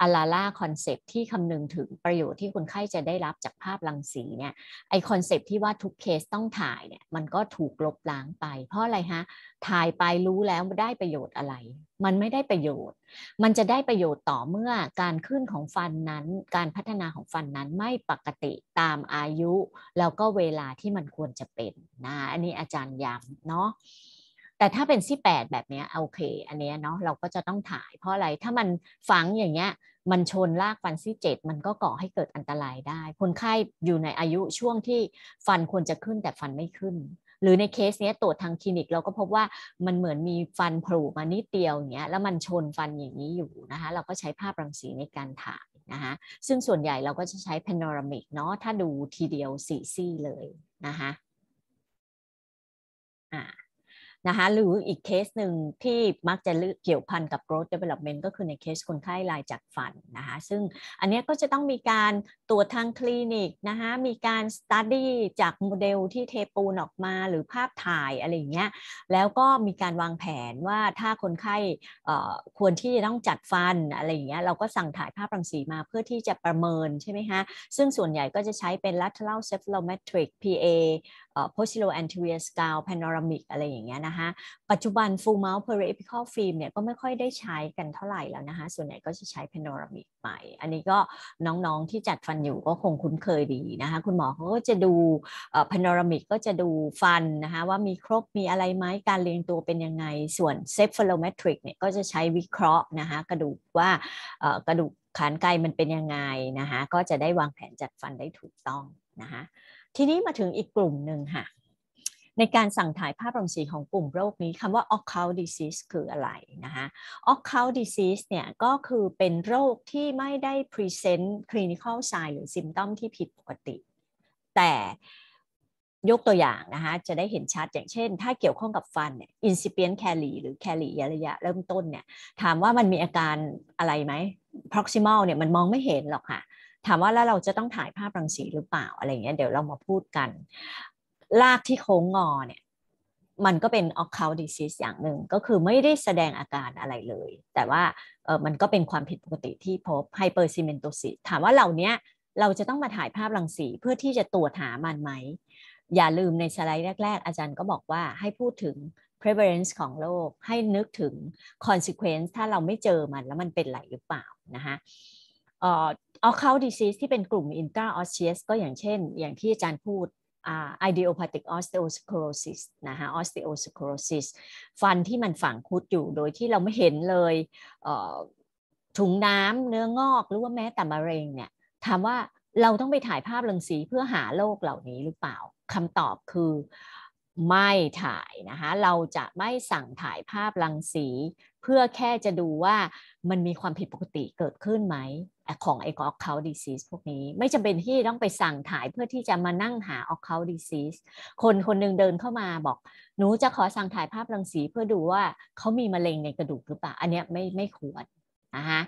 S1: ALARA concept ที่คำนึงถึงประโยชน์ที่คนไข้จะได้รับจากภาพรังสีเนี่ยไอ concept ที่ว่าทุกเคสต้องถ่ายเนี่ยมันก็ถูกลบล้างไป เพราะอะไรฮะถ่ายไปรู้แล้วได้ประโยชน์อะไรมันไม่ได้ประโยชน์ มันจะได้ประโยชน์ต่อเมื่อการขึ้นของฟันนั้น การพัฒนาของฟันนั้นไม่ปกติตามอายุ แล้วก็เวลาที่มันควรจะเป็นนะ อันนี้อาจารย์ย้ำเนาะแต่ถ้าเป็นซี่แปดแบบนี้โอเค อันนี้เนาะเราก็จะต้องถ่าย เพราะอะไรถ้ามันฝังอย่างเงี้ย มันชนรากฟันซี่เจ็ดมันก็ก่อให้เกิดอันตรายได้ คนไข้อยู่ในอายุช่วงที่ฟันควรจะขึ้นแต่ฟันไม่ขึ้น หรือในเคสเนี้ยตรวจทางคลินิกเราก็พบว่ามันเหมือนมีฟันโผล่มานิดเดียวเนี้ยแล้วมันชนฟันอย่างนี้อยู่นะคะเราก็ใช้ภาพรังสีในการถ่ายนะคะซึ่งส่วนใหญ่เราก็จะใช้ panoramic เนาะถ้าดูทีเดียวสี่ซี่เลยนะคะอ่า นะคะหรืออีกเคสหนึ่งที่มักจะเกี่ยวพันกับ growth development ก็คือในเคสคนไข้รายจัดฟันนะคะซึ่งอันนี้ก็จะต้องมีการตรวจทางคลินิกนะคะมีการ study จากโมเดลที่เทปูนออกมาหรือภาพถ่ายอะไรอย่างเงี้ยแล้วก็มีการวางแผนว่าถ้าคนไข้ควรที่จะต้องจัดฟันอะไรอย่างเงี้ยเราก็สั่งถ่ายภาพรังสีมาเพื่อที่จะประเมินใช่ไหมคะซึ่งส่วนใหญ่ก็จะใช้เป็น lateral cephalometric PA posterior anterior scout panoramic อะไรอย่างเงี้ยนะคะปัจจุบัน full mouth periapical film เนี่ยก็ไม่ค่อยได้ใช้กันเท่าไหร่แล้วนะคะส่วนใหญ่ก็จะใช้ panoramic ไป อันนี้ก็น้องๆที่จัดฟันอยู่ก็คงคุ้นเคยดีนะคะคุณหมอเขาก็จะดู panoramic ก็จะดูฟันนะคะว่ามีครบมีอะไรไหมการเรียงตัวเป็นยังไง ส่วน cephalometric เนี่ยก็จะใช้วิเคราะห์นะคะกระดูกว่ากระดูกขานไกมันเป็นยังไงนะคะก็จะได้วางแผนจัดฟันได้ถูกต้องนะคะทีนี้มาถึงอีกกลุ่มหนึ่งค่ะ ในการสั่งถ่ายภาพรังสีของกลุ่มโรคนี้คำว่า occult disease คืออะไรนะคะ occult disease เนี่ยก็คือเป็นโรคที่ไม่ได้ present clinical sign หรือ symptom ที่ผิดปกติ แต่ยกตัวอย่างนะคะจะได้เห็นชัดอย่างเช่น ถ้าเกี่ยวข้องกับฟันเนี่ย incipient caries หรือ caries ระยะเริ่มต้นเนี่ยถามว่ามันมีอาการอะไรไหม proximal เนี่ยมันมองไม่เห็นหรอกค่ะถามว่าแล้วเราจะต้องถ่ายภาพรังสีหรือเปล่าอะไรเงี้ยเดี๋ยวเรามาพูดกัน ลากที่โค้งงอเนี่ยมันก็เป็น occult disease อย่างหนึ่งก็คือไม่ได้แสดงอาการอะไรเลย แต่ว่าเออมันก็เป็นความผิดปกติที่พบ hyperpigmentosis ถามว่าเหล่านี้เราจะต้องมาถ่ายภาพรังสีเพื่อที่จะตรวจหามันไหม อย่าลืมในสไลด์แรก ๆ อาจารย์ก็บอกว่าให้พูดถึง prevalence ของโรคให้นึกถึง consequence ถ้าเราไม่เจอมันแล้วมันเป็นไหลหรือเปล่านะคะออ occult disease ที่เป็นกลุ่ม intra osseous ก็อย่างเช่น อย่างที่อาจารย์พูด idiopathic osteosclerosis นะคะ osteosclerosis ฟันที่มันฝังคุดอยู่โดยที่เราไม่เห็นเลยถุงน้ำเนื้องอกหรือว่าแม้แต่มะเร็งเนี่ยถามว่าเราต้องไปถ่ายภาพรังสีเพื่อหาโรคเหล่านี้หรือเปล่าคำตอบคือไม่ถ่ายนะคะเราจะไม่สั่งถ่ายภาพรังสี เพื่อแค่จะดูว่ามันมีความผิดปกติเกิดขึ้นไหมของไอ้ occult disease พวกนี้ไม่จำเป็นที่ต้องไปสั่งถ่ายเพื่อที่จะมานั่งหา occult disease คนคนหนึ่งเดินเข้ามาบอก หนูจะขอสั่งถ่ายภาพรังสีเพื่อดูว่าเขามีมะเร็งในกระดูกหรือเปล่า อันนี้ไม่ไม่ควรนะคะ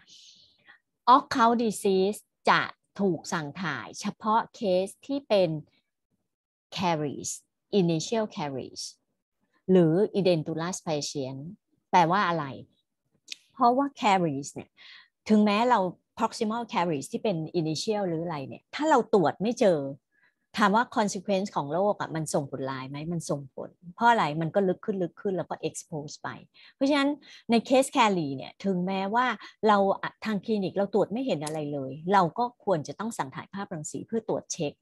S1: occult disease จะถูกสั่งถ่ายเฉพาะเคสที่เป็น caries initial caries หรือ edentulous patient แปลว่าอะไร เพราะว่า caries เนี่ยถึงแม้เรา proximal caries ที่เป็น initial หรืออะไรเนี่ย ถ้าเราตรวจไม่เจอ ถามว่า consequence ของโรคอะมันส่งผลลายไหมมันส่งผล เพราะอะไรมันก็ลึกขึ้นลึกขึ้นแล้วก็ expose ไป เพราะฉะนั้นในเคสแคลีเนี่ยถึงแม้ว่าเราทางคลินิกเราตรวจไม่เห็นอะไรเลย เราก็ควรจะต้องสั่งถ่ายภาพรังสีเพื่อตรวจเช็ค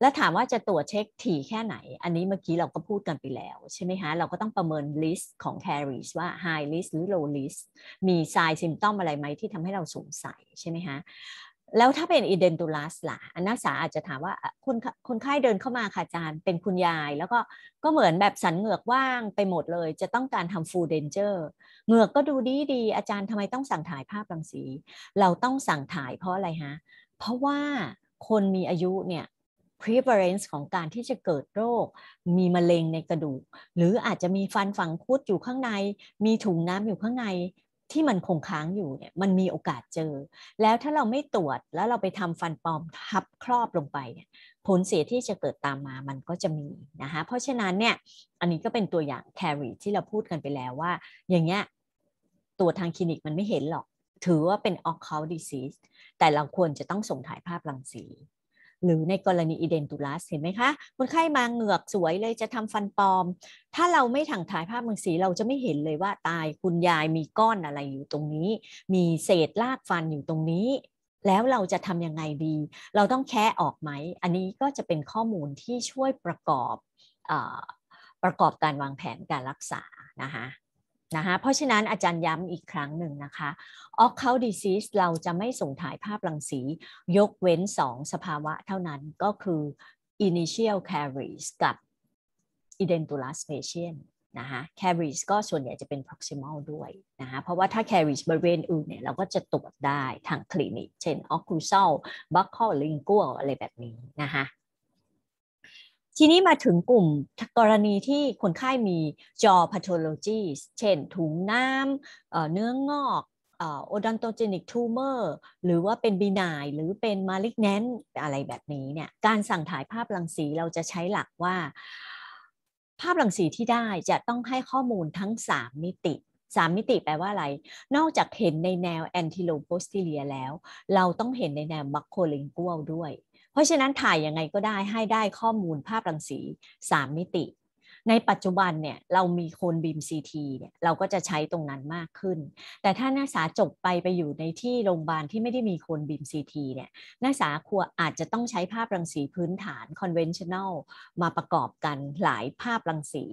S1: แล้วถามว่าจะตรวจเช็คถี่แค่ไหน อันนี้เมื่อกี้เราก็พูดกันไปแล้วใช่ไหมคะเราก็ต้องประเมิน list ของ caries ว่า high list หรือ low list มี sign symptom อะไรไหมที่ทำให้เราสงสัยใช่ไหมคะ แล้วถ้าเป็นอีเดนตูลัสล่ะอนนักศึกษาอาจจะถามว่าคนคนไข้เดินเข้ามาค่ะอาจารย์เป็นคุณยาย แล้วก็ก็เหมือนแบบสันเหงือกว่างไปหมดเลย จะต้องการทำฟูลเดนเจอร์เหงือกก็ดูดีดีอาจารย์ทำไมต้องสั่งถ่ายภาพรังสี เราต้องสั่งถ่ายเพราะอะไรฮะ เพราะว่าคนมีอายุเนี่ย prevalence ของการที่จะเกิดโรค มีมะเร็งในกระดูก หรืออาจจะมีฟันฝังคุดอยู่ข้างใน มีถุงน้ำอยู่ข้างใน ที่มันคงค้างอยู่เนี่ยมันมีโอกาสเจอ แล้วถ้าเราไม่ตรวจแล้วเราไปทำฟันปลอมทับครอบลงไปเนี่ยผลเสียที่จะเกิดตามมามันก็จะมีนะคะเพราะฉะนั้นเนี่ยอันนี้ก็เป็นตัวอย่างแคริที่เราพูดกันไปแล้วว่า อย่างเงี้ยตัวทางคลินิกมันไม่เห็นหรอก ถือว่าเป็น occult disease แต่เราควรจะต้องส่งถ่ายภาพรังสี หรือในกรณีอีเดนตูลัสเห็นไหมคะคนไข้มาเหงือกสวยเลยจะทำฟันปลอม ถ้าเราไม่ถังถ่ายภาพมังสีเราจะไม่เห็นเลยว่าตายคุณยายมีก้อนอะไรอยู่ตรงนี้ มีเศษรากฟันอยู่ตรงนี้แล้วเราจะทำยังไงดี เราต้องแคะออกไหม อันนี้ก็จะเป็นข้อมูลที่ช่วยประกอบอประกอบการวางแผนการรักษานะคะ นะคะเพราะฉะนั้นอาจารย์ย้ำอีกครั้งหนึ่งนะคะ occult disease เราจะไม่ส่งถ่ายภาพรังสี ยกเว้น 2 สภาวะเท่านั้นก็คือ initial caries กับ edentulous patient นะคะ caries ก็ส่วนใหญ่จะเป็น proximal ด้วยนะคะเพราะว่าถ้า caries บริเวณอื่นเนี่ยเราก็จะตรวจได้ทางคลินิก เช่น occlusal buccal lingual อะไรแบบนี้นะคะ ทีนี้มาถึงกลุ่มกรณีที่คนไข้มีจอพาโทโลจีเช่นถุงน้ำเนื้องอกโอดอนโตเจนิกทูเมอร์หรือว่าเป็นบีนายหรือเป็นมาลิกแนนอะไรแบบนี้เนี่ยการสั่งถ่ายภาพรังสีเราจะใช้หลักว่า ภาพรังสีที่ได้จะต้องให้ข้อมูลทั้ง 3 มิติ 3 มิติแปลว่าอะไร นอกจากเห็นในแนวแอนติโลโพสติเลียแล้ว เราต้องเห็นในแนวบัคโคลิงกัวด้วย เพราะฉะนั้นถ่ายยังไงก็ได้ให้ได้ข้อมูลภาพรังสี 3 มิติ ในปัจจุบันเนี่ยเรามีโคนบีมซีทีเนี่ยเราก็จะใช้ตรงนั้นมากขึ้น แต่ถ้านักศึกษาจบไปไปอยู่ในที่โรงพยาบาลที่ไม่ได้มีโคนบีมซีทีเนี่ยนักศึกษาควรอาจจะต้องใช้ภาพรังสีพื้นฐาน conventional มาประกอบกันหลายภาพรังสี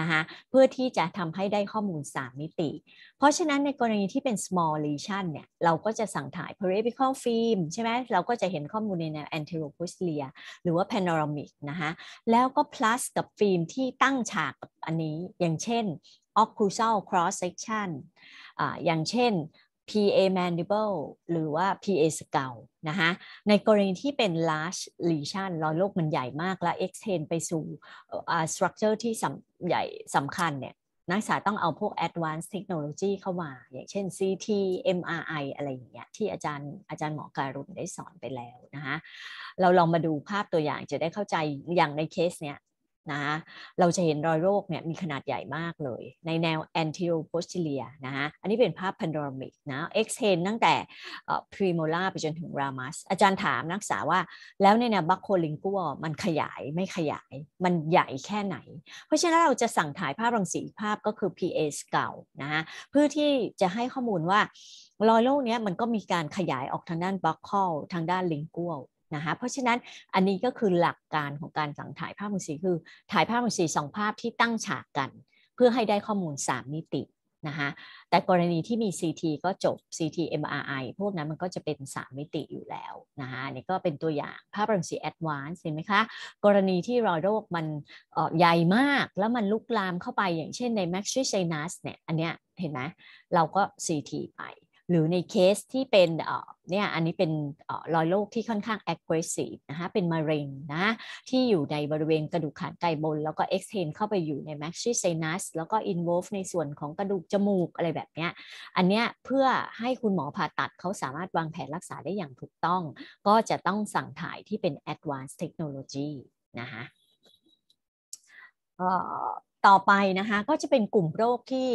S1: นะคะเพื่อที่จะทำให้ได้ข้อมูล 3 มิติ เพราะฉะนั้นในกรณีที่เป็น small lesion เนี่ยเราก็จะสั่งถ่าย periapical film ใช่ไหมเราก็จะเห็นข้อมูลในแนว anterior posterior หรือว่า panoramic นะคะแล้วก็ plus กับฟิล์มที่ตั้งฉากกับอันนี้อย่างเช่น occlusal cross section ออย่างเช่น PA mandible หรือว่า PA skull นะคะในกรณีที่เป็น large lesion รอยโรคมันใหญ่มากและ extend ไปสู่ structure ที่ใหญ่สำคัญเนี่ยนักศึกษาต้องเอาพวก advanced technology เข้ามา อย่างเช่น CT MRI อะไรอย่างเงี้ยที่อาจารย์อาจารย์หมอการุณได้สอนไปแล้วนะคะเราลองมาดูภาพตัวอย่างจะได้เข้าใจอย่างในเคสเนี้ย นะเราจะเห็นรอยโรคเนี่ยมีขนาดใหญ่มากเลย ในแนว anterior posterior นะฮะอันนี้เป็นภาพ panoramic นะ extend ตั้งแต่ premolar ไปจนถึง ramus อาจารย์ถามนักศึกษาว่าแล้วในแนว buccolingual มันขยายไม่ขยาย มันใหญ่แค่ไหน เพราะฉะนั้นเราจะสั่งถ่ายภาพรังสีภาพก็คือ PA scale นะฮะเพื่อที่จะให้ข้อมูลว่ารอยโรคนี้มันก็มีการขยายออกทางด้าน buccal ทางด้าน lingual นะคะเพราะฉะนั้นอันนี้ก็คือหลักการของการสั่งถ่ายภาพมือสีคือ ถ่ายภาพมือสีสองภาพที่ตั้งฉากกัน เพื่อให้ได้ข้อมูล 3 มิตินะคะแต่กรณีที่มี CT ก็จบ CT MRI พวกนั้นมันก็จะเป็น 3 มิติอยู่แล้วนะคะนี่ก็เป็นตัวอย่างภาพรังสี Advance เห็นไหมคะ กรณีที่รอยโรคมันใหญ่มากแล้วมันลุกลามเข้าไปอย่างเช่นใน Maxillary sinus เนี่ยอันเนี้ยเห็นไหมเราก็ CT ไป หรือในเคสที่เป็นเนี่ยอันนี้เป็นรอยโรคที่ค่อนข้าง aggressive นะคะเป็นมะเร็งนะที่อยู่ในบริเวณกระดูกขานไกบน แล้วก็ extend เข้าไปอยู่ใน maxillary sinus แล้วก็ involve ในส่วนของกระดูกจมูกอะไรแบบเนี้ยอันเนี้ยเพื่อให้คุณหมอผ่าตัดเขาสามารถวางแผนรักษาได้อย่างถูกต้อง ก็จะต้องสั่งถ่ายที่เป็น advanced technology นะคะ ต่อไปนะคะก็จะเป็นกลุ่มโรคที่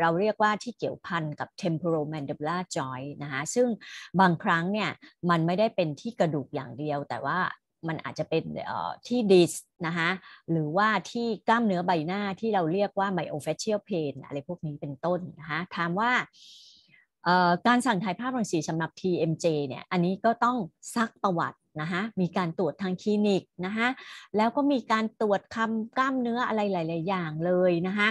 S1: เราเรียกว่าที่เกี่ยวพันกับ temporomandibular joint นะคะซึ่งบางครั้งเนี่ยมันไม่ได้เป็นที่กระดูกอย่างเดียว แต่ว่ามันอาจจะเป็นที่ดิสนะคะหรือว่าที่กล้ามเนื้อใบหน้าที่เราเรียกว่า myofascial pain อะไรพวกนี้เป็นต้นนะคะถามว่าการสั่งถ่ายภาพรังสีสำหรับ TMJ เนี่ยอันนี้ก็ต้องซักประวัติ นะคะมีการตรวจทางคลินิกนะคะแล้วก็มีการตรวจคำกล้ามเนื้ออะไรหลาย ๆ อย่างเลยนะคะ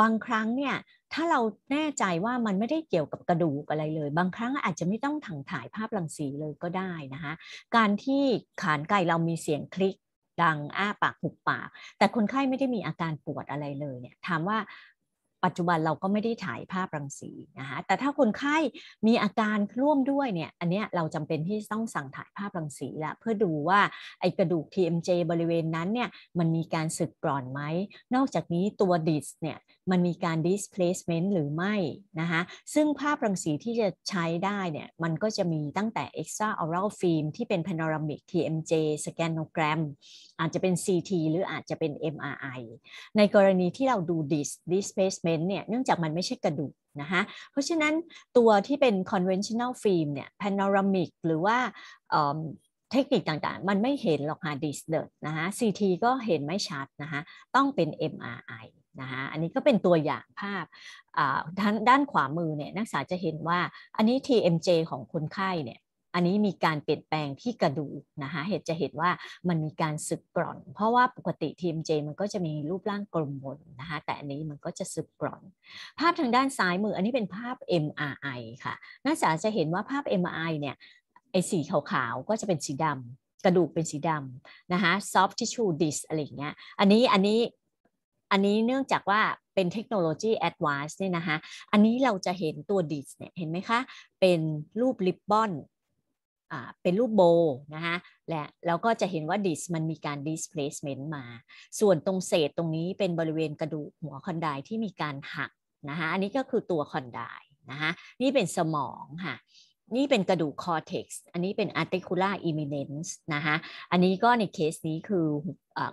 S1: บางครั้งเนี่ยถ้าเราแน่ใจว่ามันไม่ได้เกี่ยวกับกระดูกอะไรเลย บางครั้งอาจจะไม่ต้องถังถ่ายภาพรังสีเลยก็ได้นะคะการที่ขานไก่เรามีเสียงคลิกดังอ้าปากหุบปาก แต่คนไข้ไม่ได้มีอาการปวดอะไรเลยเนี่ยถามว่า ปัจจุบันเราก็ไม่ได้ถ่ายภาพรังสีนะคะแต่ถ้าคนไข้มีอาการร่วมด้วยเนี่ยอันเนี้ยเราจำเป็นที่ต้องสั่งถ่ายภาพรังสีละเพื่อดูว่าไอกระดูก TMJ บริเวณนั้นเนี่ยมันมีการสึกกร่อนไหม นอกจากนี้ตัวดิสเนี่ยมันมีการ displacement หรือไม่นะคะซึ่งภาพรังสีที่จะใช้ได้เนี่ยมันก็จะมีตั้งแต่ extra oral film ที่เป็น panoramic TMJ scanogram อาจจะเป็น CT หรืออาจจะเป็น MRI ในกรณีที่เราดู dis displacement เนี่ยเนื่องจากมันไม่ใช่กระดูกนะคะเพราะฉะนั้นตัวที่เป็น conventional film เนี่ย panoramic หรือว่าเทคนิคต่างๆ มันไม่เห็นหรอกค่ะดิสเดนะคะ CT ก็เห็นไม่ชัดนะคะต้องเป็น MRI นะคะอันนี้ก็เป็นตัวอย่างภาพด้านด้านขวามือเนี่ยนักศึกษาจะเห็นว่าอันนี้ TMJ ของคนไข้เนี่ย อันนี้มีการเปลี่ยนแปลงที่กระดูกนะคะเหตุจะเห็นว่ามันมีการสึกกร่อน เพราะว่าปกติ TMJ มันก็จะมีรูปร่างกลมบนนะคะแต่อันนี้มันก็จะสึกกร่อน ภาพทางด้านซ้ายมืออันนี้เป็นภาพ MRI ค่ะนักศึกษาจะเห็นว่าภาพ MRI เนี่ยไอสีขาวๆก็จะเป็นสีดำกระดูกเป็นสีดำนะคะ soft tissue disc อะไรอย่างเงี้ยอันนี้อันนี้อันนี้เนื่องจากว่าเป็นเทคโนโลยี advance เนี่ยนะคะ อันนี้เราจะเห็นตัว disc เนี่ยเห็นไหมคะ เป็นรูป ribbon เป็นรูปโบนะคะและเราก็จะเห็นว่า disc มันมีการ displacement มา ส่วนตรงเศษตรงนี้เป็นบริเวณกระดูกหัว condyle ที่มีการหักนะคะอันนี้ก็คือตัว condyle นะคะนี่เป็นสมองค่ะนี่เป็นกระดูก cortex อันนี้เป็น articular eminence นะคะอันนี้ก็ในเคสนี้คือ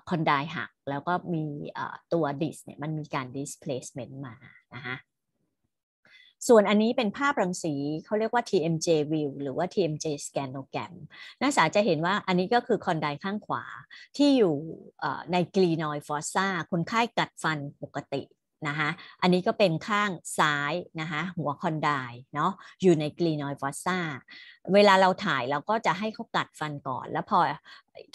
S1: condyle หัก แล้วก็มีตัว disc เนี่ยมันมีการ displacement มานะคะ ส่วนอันนี้เป็นภาพรังสีเขาเรียกว่า TMJ view หรือว่า TMJ scanogram นักศึกษาจะเห็นว่าอันนี้ก็คือ condyle ข้างขวาที่อยู่ใน glenoid fossa คนไข้กัดฟันปกตินะคะอันนี้ก็เป็นข้างซ้ายนะคะหัว condyle เนาะอยู่ใน glenoid fossa เวลาเราถ่ายเราก็จะให้เขากัดฟันก่อน แล้วพอ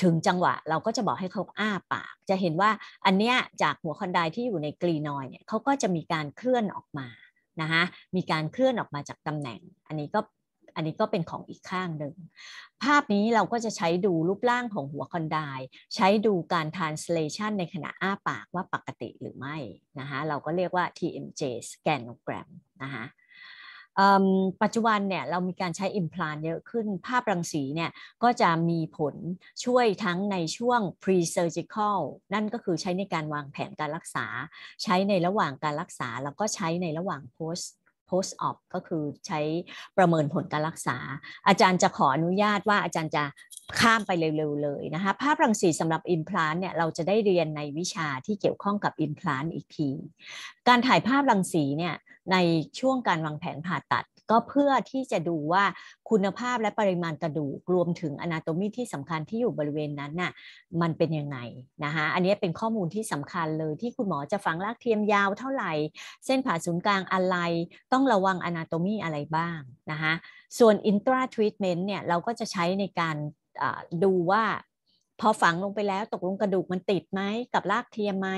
S1: ถึงจังหวะเราก็จะบอกให้เขาอ้าปาก จะเห็นว่าอันเนี้ยจากหัวคอนไดที่อยู่ในกรีนอยเนี่ยเขาก็จะมีการเคลื่อนออกมา นะคะมีการเคลื่อนออกมาจากตำแหน่ง อันนี้ก็อันนี้ก็เป็นของอีกข้างหนึ่ง ภาพนี้เราก็จะใช้ดูรูปร่างของหัวคอนไดใช้ดูการ translation ในขณะอ้าปากว่าปกติหรือไม่นะคะเราก็เรียกว่า TMJ scanogram นะคะ ปัจจุบันเนี่ยเรามีการใช้ implant เยอะขึ้น ภาพรังสีเนี่ยก็จะมีผลช่วยทั้งในช่วง pre-surgical นั่นก็คือใช้ในการวางแผนการรักษา ใช้ในระหว่างการรักษา แล้วก็ใช้ในระหว่าง post post op ก็คือใช้ประเมินผลการรักษา อาจารย์จะขออนุญาตว่าอาจารย์จะข้ามไปเร็วๆเลยนะคะ ภาพรังสีสำหรับ implant เนี่ยเราจะได้เรียนในวิชาที่เกี่ยวข้องกับ implant อีกที การถ่ายภาพรังสีเนี่ย ในช่วงการวางแผนผ่าตัด ก็เพื่อที่จะดูว่าคุณภาพและปริมาณกระดูกรวมถึงอนาโตมีที่สำคัญที่อยู่บริเวณนั้นน่ะมันเป็นยังไงนะคะอันนี้เป็นข้อมูลที่สำคัญเลยที่คุณหมอจะฝังรากเทียมยาวเท่าไหร่ เส้นผ่าศูนย์กลางอะไร ต้องระวังอนาโตมีอะไรบ้างนะคะส่วนอินทราทรีทเมนต์เนี่ยเราก็จะใช้ในการดูว่า พอฝังลงไปแล้วตกลงกระดูกมันติดไหมกับรากเทียมไหม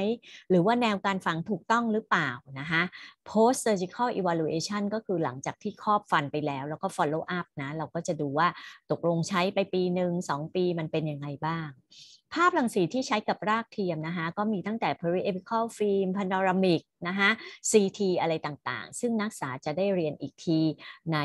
S1: หรือว่าแนวการฝังถูกต้องหรือเปล่านะคะ post surgical evaluation ก็คือหลังจากที่ครอบฟันไปแล้วแล้วก็ follow up นะเราก็จะดูว่าตกลงใช้ไปปีหนึ่งสองปีมันเป็นยังไงบ้าง ภาพรังสีที่ใช้กับรากเทียมนะคะก็มีตั้งแต่ periepical film panoramic นะคะ CT อะไรต่างๆ ซึ่งนักศึกษาจะได้เรียนอีกทีใน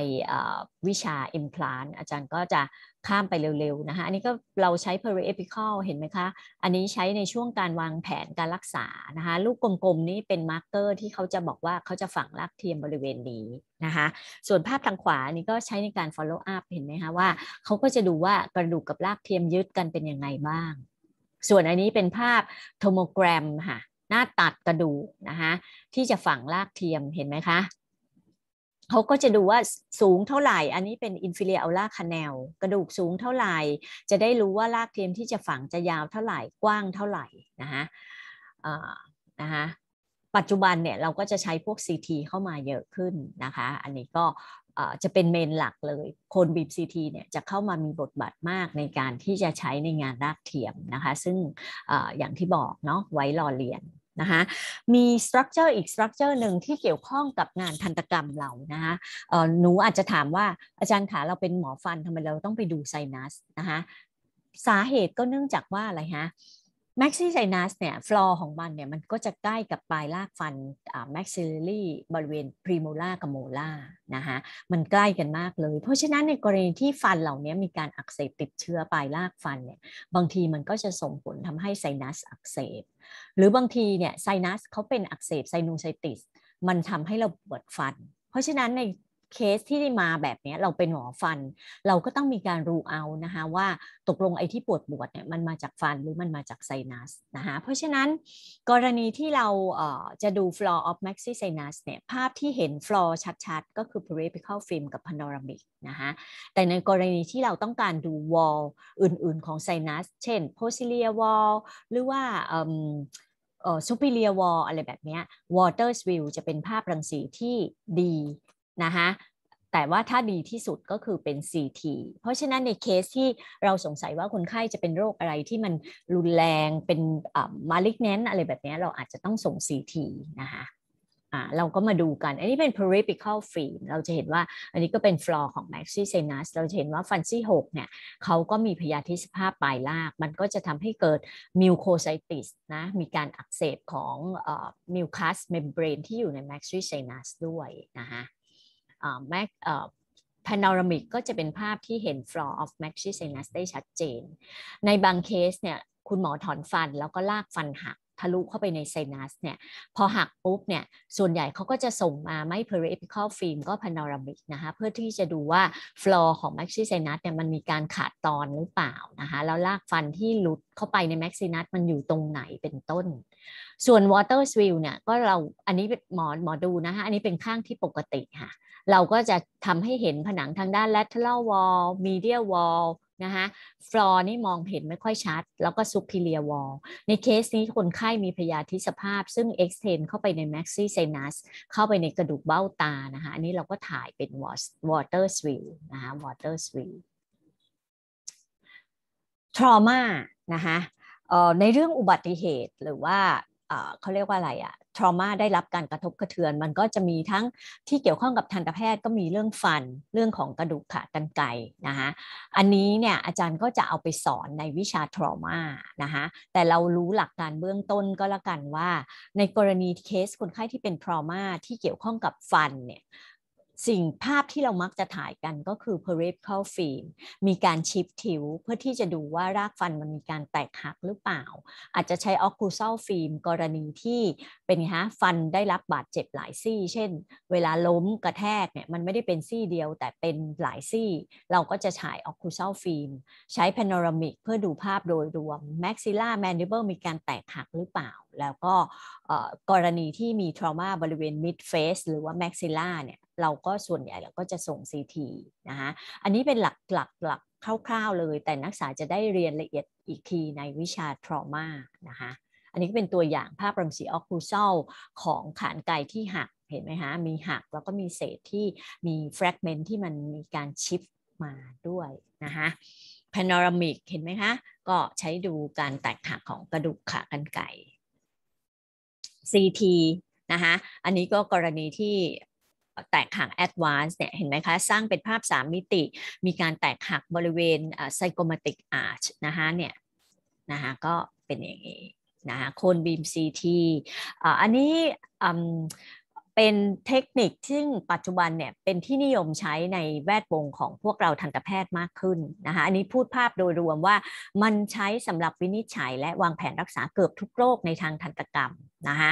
S1: วิชา implant อาจารย์ก็จะข้ามไปเร็วๆนะคะอันนี้ก็เราใช้ periepical เห็นไหมคะ อันนี้ใช้ในช่วงการวางแผนการรักษานะคะลูกกลมๆนี้เป็นมาร์กเกอร์ที่เขาจะบอกว่าเขาจะฝังรากเทียมบริเวณนี้นะคะส่วนภาพทางขวานี้ก็ใช้ในการ follow up เห็นไหมคะว่าเขาก็จะดูว่ากระดูกกับรากเทียมยึดกันเป็นยังไงบ้าง ส่วนอันนี้เป็นภาพโทโมแกรมค่ะหน้าตัดกระดูกนะคะที่จะฝังรากเทียมเห็นไหมคะเขาก็จะดูว่าสูงเท่าไหร่ อันนี้เป็น inferior ulnar canal กระดูกสูงเท่าไหร่ จะได้รู้ว่ารากเทียมที่จะฝังจะยาวเท่าไหร่กว้างเท่าไหร่นะคะนะคะปัจจุบันเนี่ยเราก็จะใช้พวก CT เข้ามาเยอะขึ้นนะคะ อันนี้ก็ จะเป็น main หลักเลยคนบีบ CT เนี่ยจะเข้ามามีบทบาทมากในการที่จะใช้ในงานรากเทียมนะคะซึ่งออย่างที่บอกเนาะไว้รอเรียนนะคะมี structure อีก structure หนึ่งที่เกี่ยวข้องกับงานทันตกรรมเรานะคะหนูอาจจะถามว่าอาจารย์ขาเราเป็นหมอฟันทำไมเราต้องไปดูไซนัสนะคะสาเหตุก็เนื่องจากว่าอะไรฮะ maxillary sinus เนี่ยฟลอร์ของมันเนี่ยมันก็จะใกล้กับปลายรากฟัน maxillary บริเวณ premolar กับ molar นะคะมันใกล้กันมากเลย เพราะฉะนั้นในกรณีที่ฟันเหล่านี้มีการอักเสบติดเชื้อปลายรากฟันเนี่ยบางทีมันก็จะส่งผลทำให้ไซนัสอักเสบ หรือบางทีเนี่ยไซนัสเขาเป็นอักเสบ sinusitisมันทำให้เราปวดฟัน เพราะฉะนั้นใน เคสที่มาแบบนี้เราเป็นหมอฟัน เราก็ต้องมีการรูเอานะคะว่าตกลงไอ้ที่ปวดปวดเนี่ยมันมาจากฟันหรือมันมาจากไซนัสนะคะเพราะฉะนั้นกรณีที่เราจะดู floor of maxi sinus เนี่ยภาพที่เห็น floor ชัดๆ ก็คือ periapical film กับ panoramic นะคะแต่ในกรณีที่เราต้องการดู wall อื่นๆของไซนัสเช่น posterior wall หรือว่าเอ่อ superior wall อะไรแบบนี้ water's view จะเป็นภาพรังสีที่ดี นะคะแต่ว่าถ้าดีที่สุดก็คือเป็น CT เพราะฉะนั้นในเคสที่เราสงสัยว่าคนไข้จะเป็นโรคอะไรที่มันรุนแรงเป็นมาลิกแนนอะไรแบบนี้เราอาจจะต้องส่ง CT นะคะอ่าเราก็มาดูกัน อันนี้เป็น peripical film เราจะเห็นว่าอันนี้ก็เป็น floor ของ maxi sinus เราจะเห็นว่าฟันซี่6เนี่ยเขาก็มีพยาธิสภาพปลายลาก มันก็จะทำให้เกิด mucositis นะ มีการอักเสบของอ่อ mucus membrane ที่อยู่ใน maxi sinus ด้วยนะคะ แม็กพานารามิกก็จะเป็นภาพที่เห็น floor of maxi sinus ได้ชัดเจน ในบางเคสเนี่ยคุณหมอถอนฟันแล้วก็ลากฟันหักทะลุเข้าไปในไซนัสเนี่ยพอหักปุ๊บเนี่ยส่วนใหญ่เขาก็จะส่งมาไม่ periapical film ก็ panoramic นะคะเพื่อที่จะดูว่า floor ของ maxillary sinus เนี่ยมันมีการขาดตอนหรือเปล่านะคะแล้วรากฟันที่หลุดเข้าไปใน maxillary sinus มันอยู่ตรงไหนเป็นต้น ส่วน Waters' view เนี่ยก็เราอันนี้หมอหมอดูนะคะอันนี้เป็นข้างที่ปกติค่ะ เราก็จะทำให้เห็นผนังทางด้าน lateral wall medial wall นะคะฟลอร์นี่มองเห็นไม่ค่อยชัด แล้วก็ superior wall ในเคสนี้คนไข้มีพยาธิสภาพ ซึ่ง extend เข้าไปใน maxillary sinus เข้าไปในกระดูกเบ้าตานะคะอันนี้เราก็ถ่ายเป็น water swill นะคะ water swill trauma นะคะในเรื่องอุบัติเหตุหรือว่า เขาเรียกว่าอะไรอะทรมาได้รับการกระทบกระเทือน มันก็จะมีทั้งที่เกี่ยวข้องกับทันตแพทย์ก็มีเรื่องฟันเรื่องของกระดูกขากรรไกรนะคะอันนี้เนี่ยอาจารย์ก็จะเอาไปสอนในวิชาทรมานะคะแต่เรารู้หลักการเบื้องต้นก็แล้วกันว่า ในกรณีเคสคนไข้ที่เป็นทรมาที่เกี่ยวข้องกับฟันเนี่ย สิ่งภาพที่เรามักจะถ่ายกันก็คือ peripheral film มีการชิปทิวเพื่อที่จะดูว่ารากฟันมันมีการแตกหักหรือเปล่า อาจจะใช้ occlusal film กรณีที่เป็นฮะฟันได้รับบาดเจ็บหลายซี่ เช่น เวลาล้มกระแทกเนี่ยมันไม่ได้เป็นซี่เดียวแต่เป็นหลายซี่ เราก็จะฉาย occlusal film ใช้ panoramic เพื่อดูภาพโดยรวม maxilla mandible มีการแตกหักหรือเปล่าแล้วก็กรณีที่มี trauma บริเวณ mid face หรือว่า maxilla เนี่ยเราก็ส่วนใหญ่เราก็จะส่ง CT นะคะอันนี้เป็นหลักหลักหลักคร่าวๆเลย แต่นักศึกษาจะได้เรียนละเอียดอีกทีในวิชา trauma นะคะอันนี้ก็เป็นตัวอย่างภาพรังสีออคูซอลของขานไกที่หักเห็นไหมฮะ มีหักแล้วก็มีเศษที่มีแฟกเมนต์ที่มันมีการชิฟมาด้วยนะคะพาโนรามิกเห็นไหมคะ ก็ใช้ดูการแตกหักของกระดูกขากันไก่ CT นะคะอันนี้ก็กรณีที่แตกหัก Advance เนี่ยเห็นไหมคะ สร้างเป็นภาพ 3 มิติ มีการแตกหักบริเวณ Zygomatic Arch นะคะเนี่ยนะคะก็เป็นอย่างนี้นะคะโคนบีม CT อันนี้ เป็นเทคนิคที่งปัจจุบันเนี่ยเป็นที่นิยมใช้ในแวดวงของพวกเราทันตแพทย์มากขึ้นนะคะอันนี้พูดภาพโดยรวมว่ามันใช้สำหรับวินิจฉัย และวางแผนรักษาเกือบทุกโรคในทางทันตกรรมนะคะ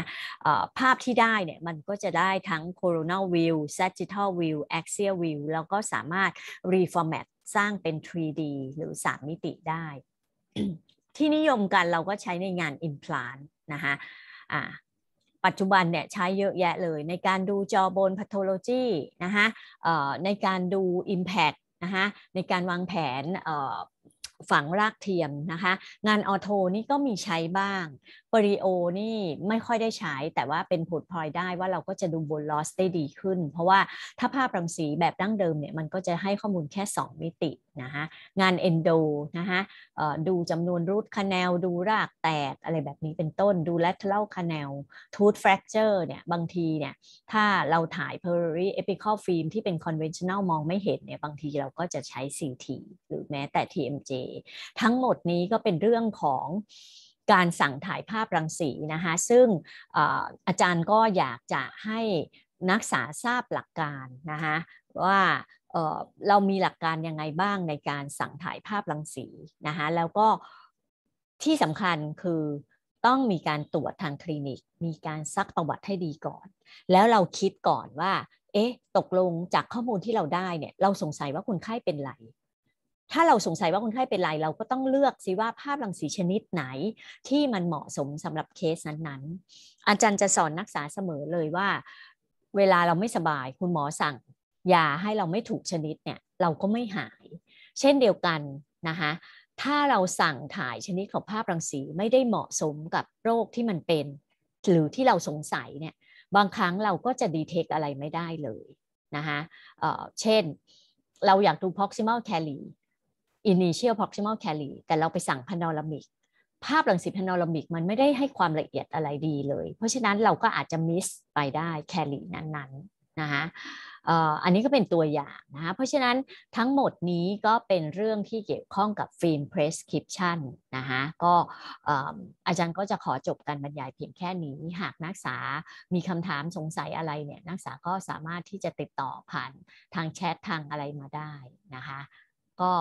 S1: ภาพที่ได้เนี่ยมันก็จะได้ทั้ง coronal view sagittal view axial view แล้วก็สามารถ reformat สร้างเป็น 3D หรือ 3 มิติได้ ที่นิยมกันเราก็ใช้ในงาน implant นะคะ ปัจจุบันเนี่ยใช้เยอะแยะเลยในการดูจอบนพัทโลจีนะคะในการดู impact นะคะในการวางแผนฝังรากเทียมนะคะงาน ortho นี่ก็มีใช้บ้าง perio นี่ไม่ค่อยได้ใช้ แต่ว่าเป็นผลพลอยได้ว่าเราก็จะดู bone loss ได้ดีขึ้น เพราะว่าถ้าภาพรังสีแบบดั้งเดิมเนี่ยมันก็จะให้ข้อมูลแค่ 2 มิตินะคะงาน endo นะคะดูจำนวน root canal ดูรากแตกอะไรแบบนี้เป็นต้นดู lateral canal tooth fracture เนี่ยบางทีเนี่ยถ้าเราถ่าย periphery epical film ที่เป็น conventional มองไม่เห็นเนี่ยบางทีเราก็จะใช้ CT หรือแม้แต่ TMJ ทั้งหมดนี้ก็เป็นเรื่องของ การสั่งถ่ายภาพรังสีนะคะซึ่งอาจารย์ก็อยากจะให้นักศึกษาทราบหลักการนะคะว่าเรามีหลักการยังไงบ้างในการสั่งถ่ายภาพรังสีนะคะแล้วก็ที่สำคัญคือต้องมีการตรวจทางคลินิก มีการซักประวัติให้ดีก่อน แล้วเราคิดก่อนว่า เอ๊ะ ตกลงจากข้อมูลที่เราได้เนี่ย เราสงสัยว่าคนไข้เป็นไร ถ้าเราสงสัยว่าคนไข้เป็นไรเราก็ต้องเลือกสิว่าภาพรังสีชนิดไหนที่มันเหมาะสมสำหรับเคสนั้นๆ อาจารย์จะสอนนักศึกษาเสมอเลยว่า เวลาเราไม่สบายคุณหมอสั่งยาให้เราไม่ถูกชนิดเนี่ยเราก็ไม่หาย เช่นเดียวกันนะคะถ้าเราสั่งถ่ายชนิดของภาพรังสีไม่ได้เหมาะสมกับโรคที่มันเป็น หรือที่เราสงสัยเนี่ยบางครั้งเราก็จะดีเทคอะไรไม่ได้เลยนะคะเเช่นเราอยากดู proximal c a l i initial proximal c a l i แต่เราไปสั่งพานอรามิกภาพรังสีพานอรามิกมันไม่ได้ให้ความละเอียดอะไรดีเลย เพราะฉะนั้นเราก็อาจจะมิสไปได้แคลีนั้นๆนะคะอันนี้ก็เป็นตัวอย่างนะคะเพราะฉะนั้นทั้งหมดนี้ก็เป็นเรื่องที่เกี่ยวข้องกับฟิล์ม prescription นะคะก็อาจารย์ก็จะขอจบการบรรยายเพียงแค่นี้หากนักศึกษามีคำถามสงสัยอะไรเนี่ยนักศึกษาก็สามารถที่จะติดต่อผ่านทางแชททางอะไรมาได้นะคะก็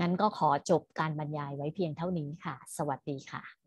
S1: งั้นก็ขอจบการบรรยายไว้เพียงเท่านี้ค่ะ สวัสดีค่ะ